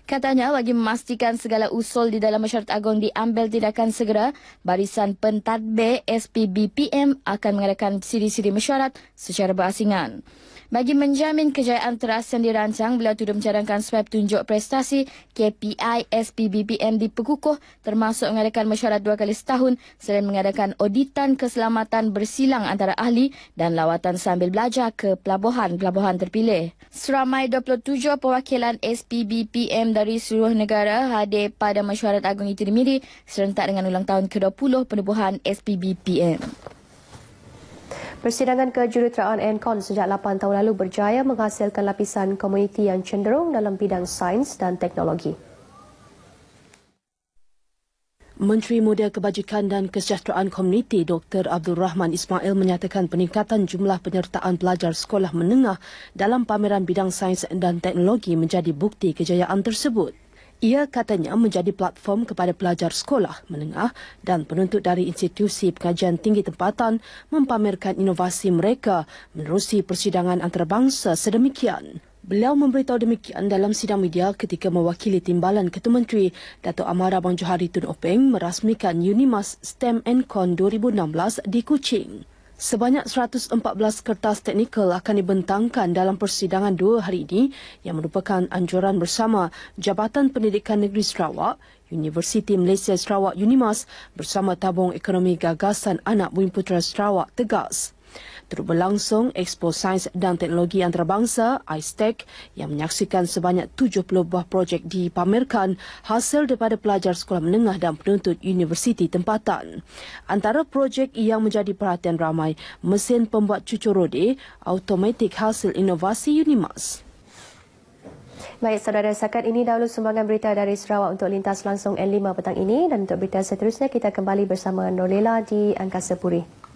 Katanya, bagi memastikan segala usul di dalam masyarakat agung diambil tindakan segera, barisan pentadbir SPB PM akan mengadakan siri-siri mesyuarat secara berasingan. Bagi menjamin kejayaan teras yang dirancang, beliau turut mencadangkan supaya tunjuk prestasi KPI SPBPM diperkukuh termasuk mengadakan mesyuarat dua kali setahun selain mengadakan auditan keselamatan bersilang antara ahli dan lawatan sambil belajar ke pelabuhan-pelabuhan terpilih. Seramai 27 perwakilan SPBPM dari seluruh negara hadir pada mesyuarat agung itu dimiri serentak dengan ulang tahun ke-20 penubuhan SPBPM. Persidangan kejuruteraan ENCON sejak 8 tahun lalu berjaya menghasilkan lapisan komuniti yang cenderung dalam bidang sains dan teknologi. Menteri Muda Kebajikan dan Kesejahteraan Komuniti Dr. Abdul Rahman Ismail menyatakan peningkatan jumlah penyertaan pelajar sekolah menengah dalam pameran bidang sains dan teknologi menjadi bukti kejayaan tersebut. Ia katanya menjadi platform kepada pelajar sekolah menengah dan penuntut dari institusi pengajian tinggi tempatan mempamerkan inovasi mereka menerusi persidangan antarabangsa sedemikian. Beliau memberitahu demikian dalam sidang media ketika mewakili Timbalan Ketua Menteri Datuk Amara Bang Johari Tun Openg merasmikan Unimas STEM Encon 2016 di Kuching. Sebanyak 114 kertas teknikal akan dibentangkan dalam persidangan dua hari ini yang merupakan anjuran bersama Jabatan Pendidikan Negeri Sarawak, Universiti Malaysia Sarawak UNIMAS bersama Tabung Ekonomi Gagasan Anak Bumi Putera Sarawak Tegas turut berlangsung Expo Sains dan Teknologi Antarabangsa ISTEC yang menyaksikan sebanyak 70 buah projek dipamerkan hasil daripada pelajar sekolah menengah dan penuntut universiti tempatan. Antara projek yang menjadi perhatian ramai, mesin pembuat cucur rode, automatik hasil inovasi Unimas. Baik, saudara sakat ini dahulu sumbangan berita dari Sarawak untuk lintas langsung N5 petang ini dan untuk berita seterusnya kita kembali bersama Norlela di Angkasa Puri.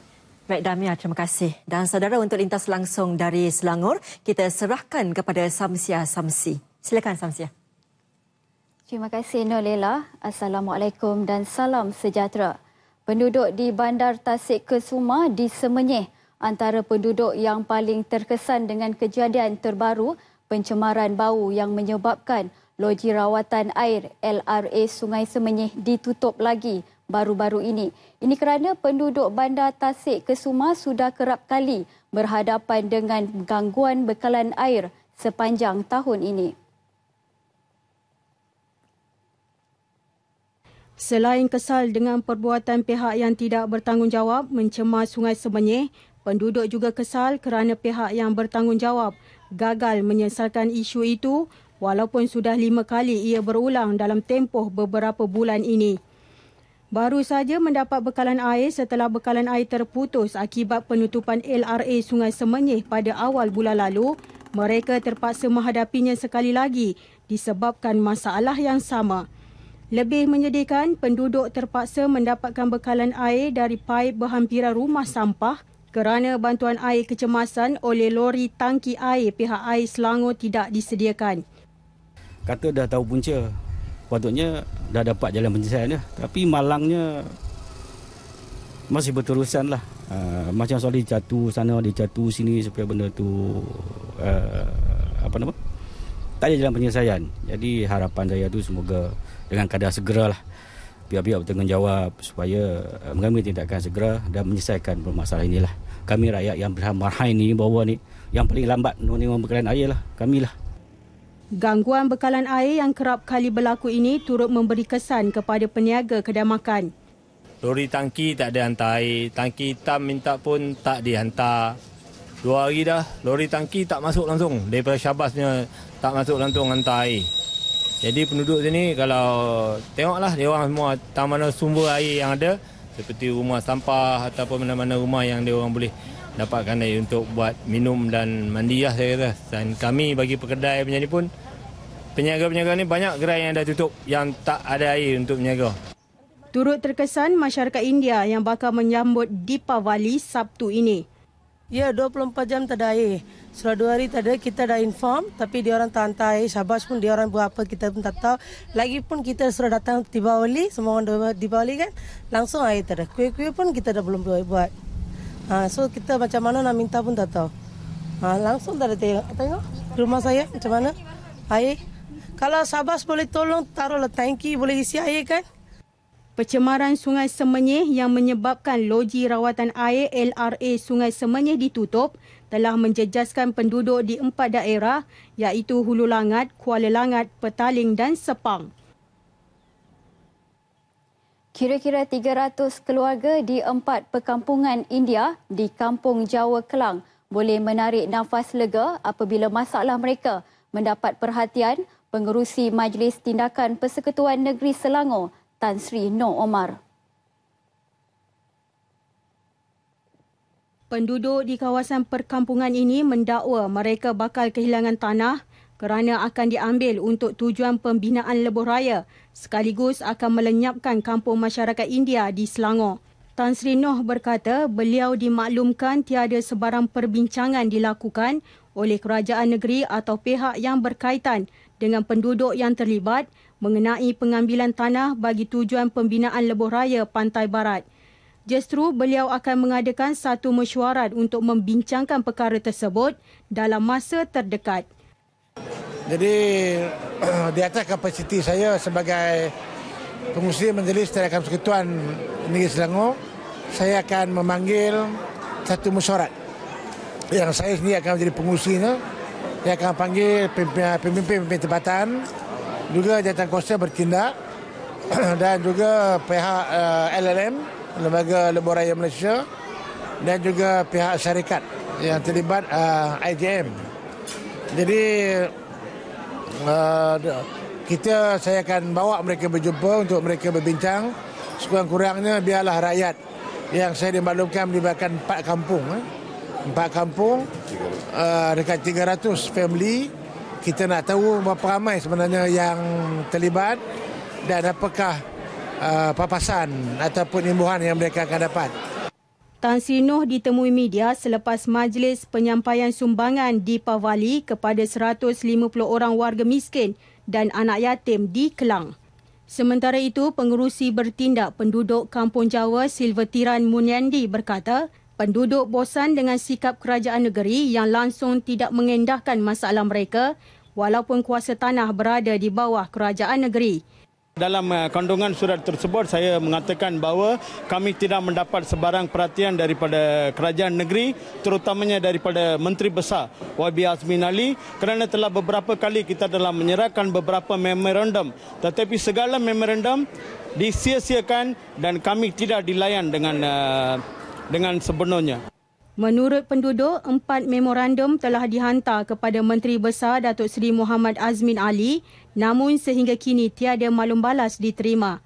Baik Damia, terima kasih. Dan saudara untuk lintas langsung dari Selangor, kita serahkan kepada Samsia Samsi. Silakan Samsia. Terima kasih Nolela. Assalamualaikum dan salam sejahtera. Penduduk di Bandar Tasik Kesuma di Semenyih antara penduduk yang paling terkesan dengan kejadian terbaru pencemaran bau yang menyebabkan loji rawatan air LRA Sungai Semenyih ditutup lagi baru-baru ini. Ini kerana penduduk bandar Tasik Kesuma sudah kerap kali berhadapan dengan gangguan bekalan air sepanjang tahun ini. Selain kesal dengan perbuatan pihak yang tidak bertanggungjawab mencemar Sungai Semenyih, penduduk juga kesal kerana pihak yang bertanggungjawab gagal menyesalkan isu itu walaupun sudah lima kali ia berulang dalam tempoh beberapa bulan ini baru saja mendapat bekalan air setelah bekalan air terputus akibat penutupan LRA Sungai Semenyih pada awal bulan lalu, mereka terpaksa menghadapinya sekali lagi disebabkan masalah yang sama. Lebih menyedihkan, penduduk terpaksa mendapatkan bekalan air dari paip berhampiran rumah sampah kerana bantuan air kecemasan oleh lori tangki air pihak air Selangor tidak disediakan. Kata dah tahu punca, patutnya dah dapat jalan penyelesaian dah. Tapi malangnya masih berterusan lah. Uh, macam soal dicatu sana, dicatu sini supaya benda tu uh, apa nama? Tak ada jalan penyelesaian. Jadi harapan saya tu semoga dengan kadar segera lah pihak-pihak bertanggungjawab supaya uh, mengambil tindakan segera dan menyelesaikan masalah inilah. Kami rakyat yang berhamar ini bawah ni yang paling lambat menerima bekalan air lah. Kami lah. Gangguan bekalan air yang kerap kali berlaku ini turut memberi kesan kepada peniaga kedai makan. Lori tangki tak ada hantar air. Tangki hitam minta pun tak dihantar. Dua hari dah, lori tangki tak masuk langsung. Daripada Syabasnya tak masuk langsung hantar air. Jadi penduduk sini kalau tengoklah dia orang semua tak mana sumber air yang ada seperti rumah sampah ataupun mana-mana rumah yang dia orang boleh dapatkan air untuk buat minum dan mandi lah saya kata. Dan kami bagi pekedai punya ni pun peniaga-peniaga ni banyak gerai yang dah tutup yang tak ada air untuk meniaga. Turut terkesan masyarakat India yang bakal menyambut Deepavali Sabtu ini. Ya, 24 jam tak ada air. Setelah dua hari tak ada, kita dah inform. Tapi dia orang tak hantar air. Syabas pun dia orang buat apa, kita pun tak tahu. Lagipun kita sudah datang Deepavali, semua orang Deepavali kan. Langsung air tak ada. Kuih-kuih pun kita dah belum buat. Ha, so kita macam mana nak minta pun tak tahu. Ha, langsung ada tengok. Tengok rumah saya macam mana. Air. Kalau Sabas boleh tolong taruhlah tangki boleh isi air kan? Pencemaran Sungai Semenyih yang menyebabkan loji rawatan air LRA Sungai Semenyih ditutup telah menjejaskan penduduk di empat daerah iaitu Hulu Langat, Kuala Langat, Petaling dan Sepang. Kira-kira 300 keluarga di empat perkampungan India di Kampung Jawa Kelang boleh menarik nafas lega apabila masalah mereka mendapat perhatian pengerusi Majlis Tindakan Persekutuan Negeri Selangor Tan Sri Noh Omar. Penduduk di kawasan perkampungan ini mendakwa mereka bakal kehilangan tanah kerana akan diambil untuk tujuan pembinaan lebuh raya sekaligus akan melenyapkan kampung masyarakat India di Selangor. Tan Sri Noh berkata beliau dimaklumkan tiada sebarang perbincangan dilakukan oleh kerajaan negeri atau pihak yang berkaitan dengan penduduk yang terlibat mengenai pengambilan tanah bagi tujuan pembinaan lebuh raya Pantai Barat. Justru beliau akan mengadakan satu mesyuarat untuk membincangkan perkara tersebut dalam masa terdekat. Jadi di atas kapasiti saya sebagai pengurusi Majlis Tindakan Persekutuan Negeri Selangor, saya akan memanggil satu mesyuarat yang saya sendiri akan menjadi pengurusinya. Saya akan panggil pemimpin-pemimpin tempatan, juga jawatan kuasa bertindak dan juga pihak eh, LLM Lembaga Lebuh Raya Malaysia dan juga pihak syarikat yang terlibat uh, IJM. Jadi uh, kita saya akan bawa mereka berjumpa untuk mereka berbincang sekurang-kurangnya biarlah rakyat yang saya dimaklumkan melibatkan empat kampung eh. empat kampung uh, dekat 300 family kita nak tahu berapa ramai sebenarnya yang terlibat dan apakah uh, papasan ataupun imbuhan yang mereka akan dapat. Tan Sri Noh ditemui media selepas majlis penyampaian sumbangan di Pavali kepada 150 orang warga miskin dan anak yatim di Kelang. Sementara itu, pengurusi bertindak penduduk Kampung Jawa Silvertiran Munyandi berkata, penduduk bosan dengan sikap kerajaan negeri yang langsung tidak mengendahkan masalah mereka walaupun kuasa tanah berada di bawah kerajaan negeri. Dalam uh, kandungan surat tersebut saya mengatakan bahawa kami tidak mendapat sebarang perhatian daripada kerajaan negeri terutamanya daripada Menteri Besar YB Azmin Ali kerana telah beberapa kali kita telah menyerahkan beberapa memorandum tetapi segala memorandum disia-siakan dan kami tidak dilayan dengan uh, dengan sebenarnya. Menurut penduduk, empat memorandum telah dihantar kepada Menteri Besar Datuk Seri Muhammad Azmin Ali namun sehingga kini tiada maklum balas diterima.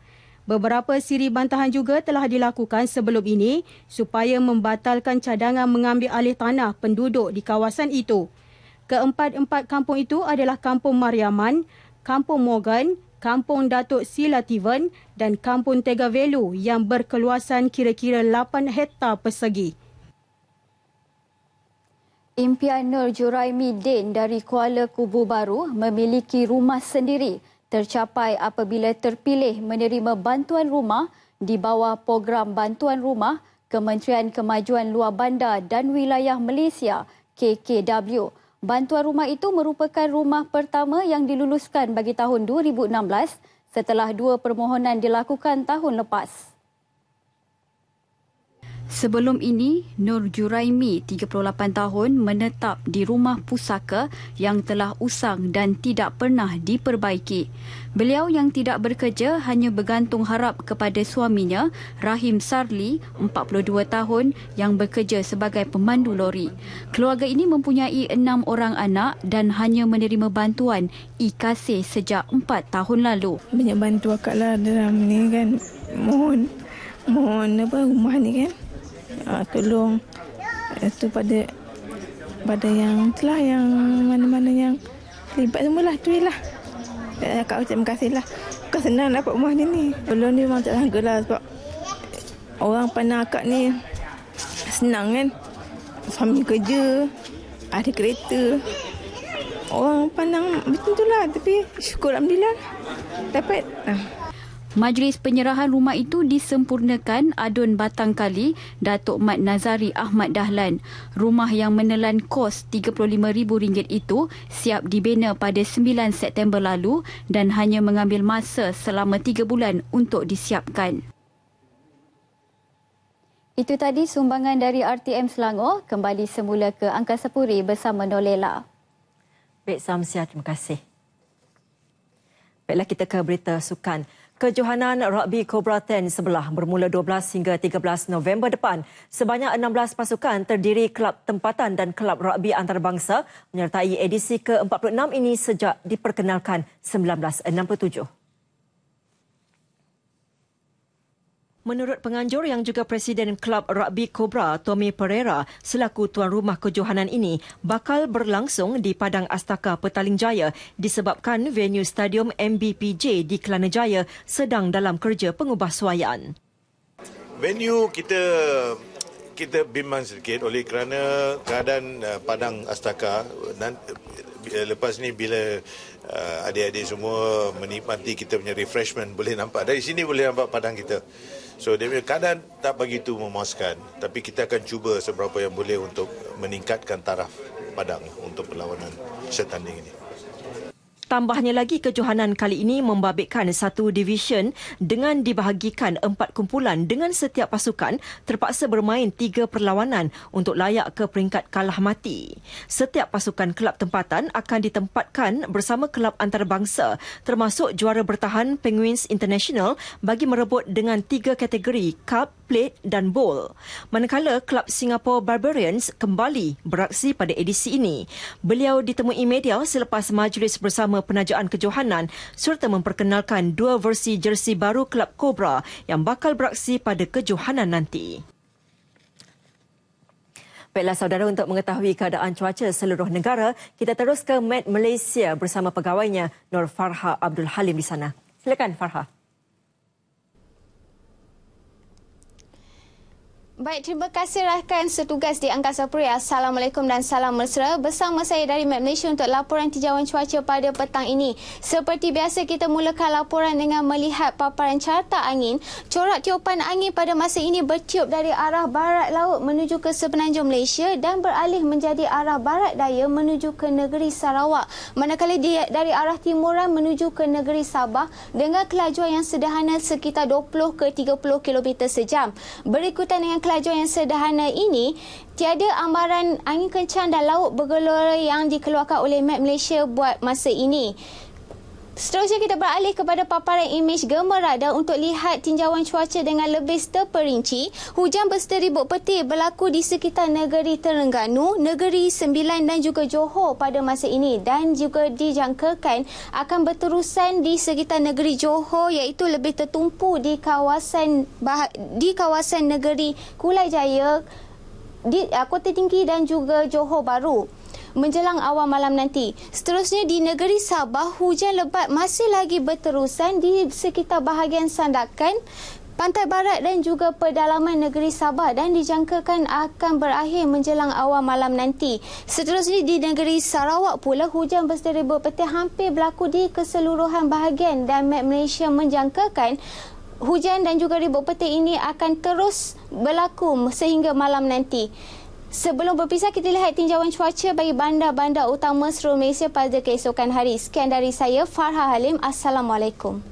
Beberapa siri bantahan juga telah dilakukan sebelum ini supaya membatalkan cadangan mengambil alih tanah penduduk di kawasan itu. Keempat-empat kampung itu adalah Kampung Mariaman, Kampung Morgan, Kampung Datuk Silativen dan Kampung Tegavelu yang berkeluasan kira-kira 8 hektar persegi. Impian Nur Juraimi Din dari Kuala Kubu Baru memiliki rumah sendiri tercapai apabila terpilih menerima bantuan rumah di bawah program bantuan rumah Kementerian Kemajuan Luar Bandar dan Wilayah Malaysia KKW. Bantuan rumah itu merupakan rumah pertama yang diluluskan bagi tahun 2016 setelah dua permohonan dilakukan tahun lepas. Sebelum ini, Nur Juraimi, 38 tahun, menetap di rumah pusaka yang telah usang dan tidak pernah diperbaiki. Beliau yang tidak bekerja hanya bergantung harap kepada suaminya, Rahim Sarli, 42 tahun, yang bekerja sebagai pemandu lori. Keluarga ini mempunyai enam orang anak dan hanya menerima bantuan IKC sejak 4 tahun lalu. Banyak bantu akak lah dalam ni kan. Mohon, mohon apa rumah ni kan uh, tolong itu pada pada yang telah yang mana-mana yang terlibat semualah tu lah. Kak ucap terima kasih lah. Bukan senang dapat rumah ni ni. Belum ni memang tak sangka lah sebab orang pandang akak ni senang kan. Suami kerja, ada kereta. Orang pandang betul tu lah tapi syukur Alhamdulillah dapat. Uh. Majlis penyerahan rumah itu disempurnakan adun batang kali Datuk Mat Nazari Ahmad Dahlan. Rumah yang menelan kos RM35,000 itu siap dibina pada 9 September lalu dan hanya mengambil masa selama 3 bulan untuk disiapkan. Itu tadi sumbangan dari RTM Selangor kembali semula ke Angkasa Puri bersama Nolela. Baik Samsia, terima kasih. Baiklah kita ke berita sukan. Kejohanan Rugby Cobra 10 sebelah bermula 12 hingga 13 November depan. Sebanyak 16 pasukan terdiri kelab tempatan dan kelab rugby antarabangsa menyertai edisi ke-46 ini sejak diperkenalkan 1967. Menurut penganjur yang juga Presiden Kelab Rugby Cobra, Tommy Pereira, selaku tuan rumah kejohanan ini bakal berlangsung di Padang Astaka Petaling Jaya disebabkan venue Stadium MBPJ di Kelana Jaya sedang dalam kerja pengubahsuaian. Venue kita kita bimbang sedikit oleh kerana keadaan uh, Padang Astaka dan uh, lepas ni bila uh, adik-adik semua menikmati kita punya refreshment boleh nampak dari sini boleh nampak padang kita So dia punya keadaan tak begitu memuaskan tapi kita akan cuba seberapa yang boleh untuk meningkatkan taraf padang untuk perlawanan setanding ini. Tambahnya lagi kejohanan kali ini membabitkan satu division dengan dibahagikan empat kumpulan dengan setiap pasukan terpaksa bermain tiga perlawanan untuk layak ke peringkat kalah mati. Setiap pasukan kelab tempatan akan ditempatkan bersama kelab antarabangsa termasuk juara bertahan Penguins International bagi merebut dengan tiga kategori Cup, Plate dan Bowl. Manakala kelab Singapore Barbarians kembali beraksi pada edisi ini. Beliau ditemui media selepas majlis bersama penajaan kejohanan serta memperkenalkan dua versi jersey baru Kelab Cobra yang bakal beraksi pada kejohanan nanti. Baiklah saudara untuk mengetahui keadaan cuaca seluruh negara, kita terus ke Met Malaysia bersama pegawainya Nur Farha Abdul Halim di sana. Silakan Farha. Baik, terima kasih rakan setugas di Angkasa Puri. Assalamualaikum dan salam mesra. Bersama saya dari Map Malaysia untuk laporan tinjauan cuaca pada petang ini. Seperti biasa, kita mulakan laporan dengan melihat paparan carta angin. Corak tiupan angin pada masa ini bertiup dari arah barat laut menuju ke semenanjung Malaysia dan beralih menjadi arah barat daya menuju ke negeri Sarawak. Manakala dia dari arah timuran menuju ke negeri Sabah dengan kelajuan yang sederhana sekitar 20 ke 30 km sejam. Berikutan dengan kelajuan yang sederhana ini, tiada amaran angin kencang dan laut bergelora yang dikeluarkan oleh Map Malaysia buat masa ini. Seterusnya kita beralih kepada paparan imej gempa radar untuk lihat tinjauan cuaca dengan lebih terperinci. Hujan berseribut petir berlaku di sekitar negeri Terengganu, negeri Sembilan dan juga Johor pada masa ini dan juga dijangkakan akan berterusan di sekitar negeri Johor iaitu lebih tertumpu di kawasan di kawasan negeri Kulai Jaya, di uh, Kota Tinggi dan juga Johor Baru menjelang awal malam nanti. Seterusnya di negeri Sabah, hujan lebat masih lagi berterusan di sekitar bahagian Sandakan, Pantai Barat dan juga pedalaman negeri Sabah dan dijangkakan akan berakhir menjelang awal malam nanti. Seterusnya di negeri Sarawak pula hujan berseribut petir hampir berlaku di keseluruhan bahagian dan Met Malaysia menjangkakan hujan dan juga ribut petir ini akan terus berlaku sehingga malam nanti. Sebelum berpisah, kita lihat tinjauan cuaca bagi bandar-bandar utama seluruh Malaysia pada keesokan hari. Sekian dari saya, Farha Halim. Assalamualaikum.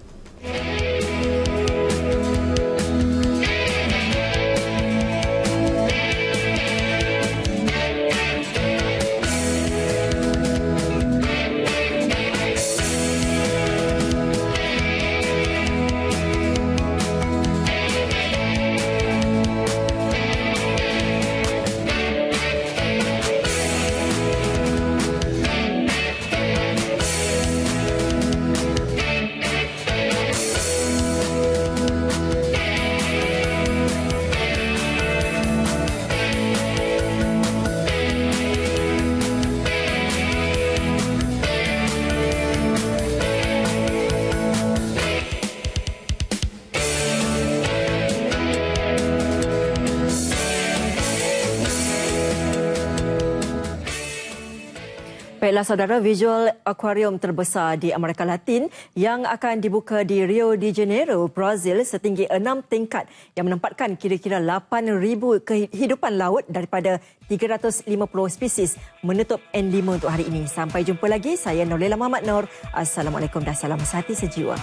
Baiklah saudara, visual aquarium terbesar di Amerika Latin yang akan dibuka di Rio de Janeiro, Brazil setinggi 6 tingkat yang menempatkan kira-kira 8,000 kehidupan laut daripada 350 spesies menutup N5 untuk hari ini. Sampai jumpa lagi, saya Norlela Muhammad Nur. Assalamualaikum dan salam sehati sejiwa.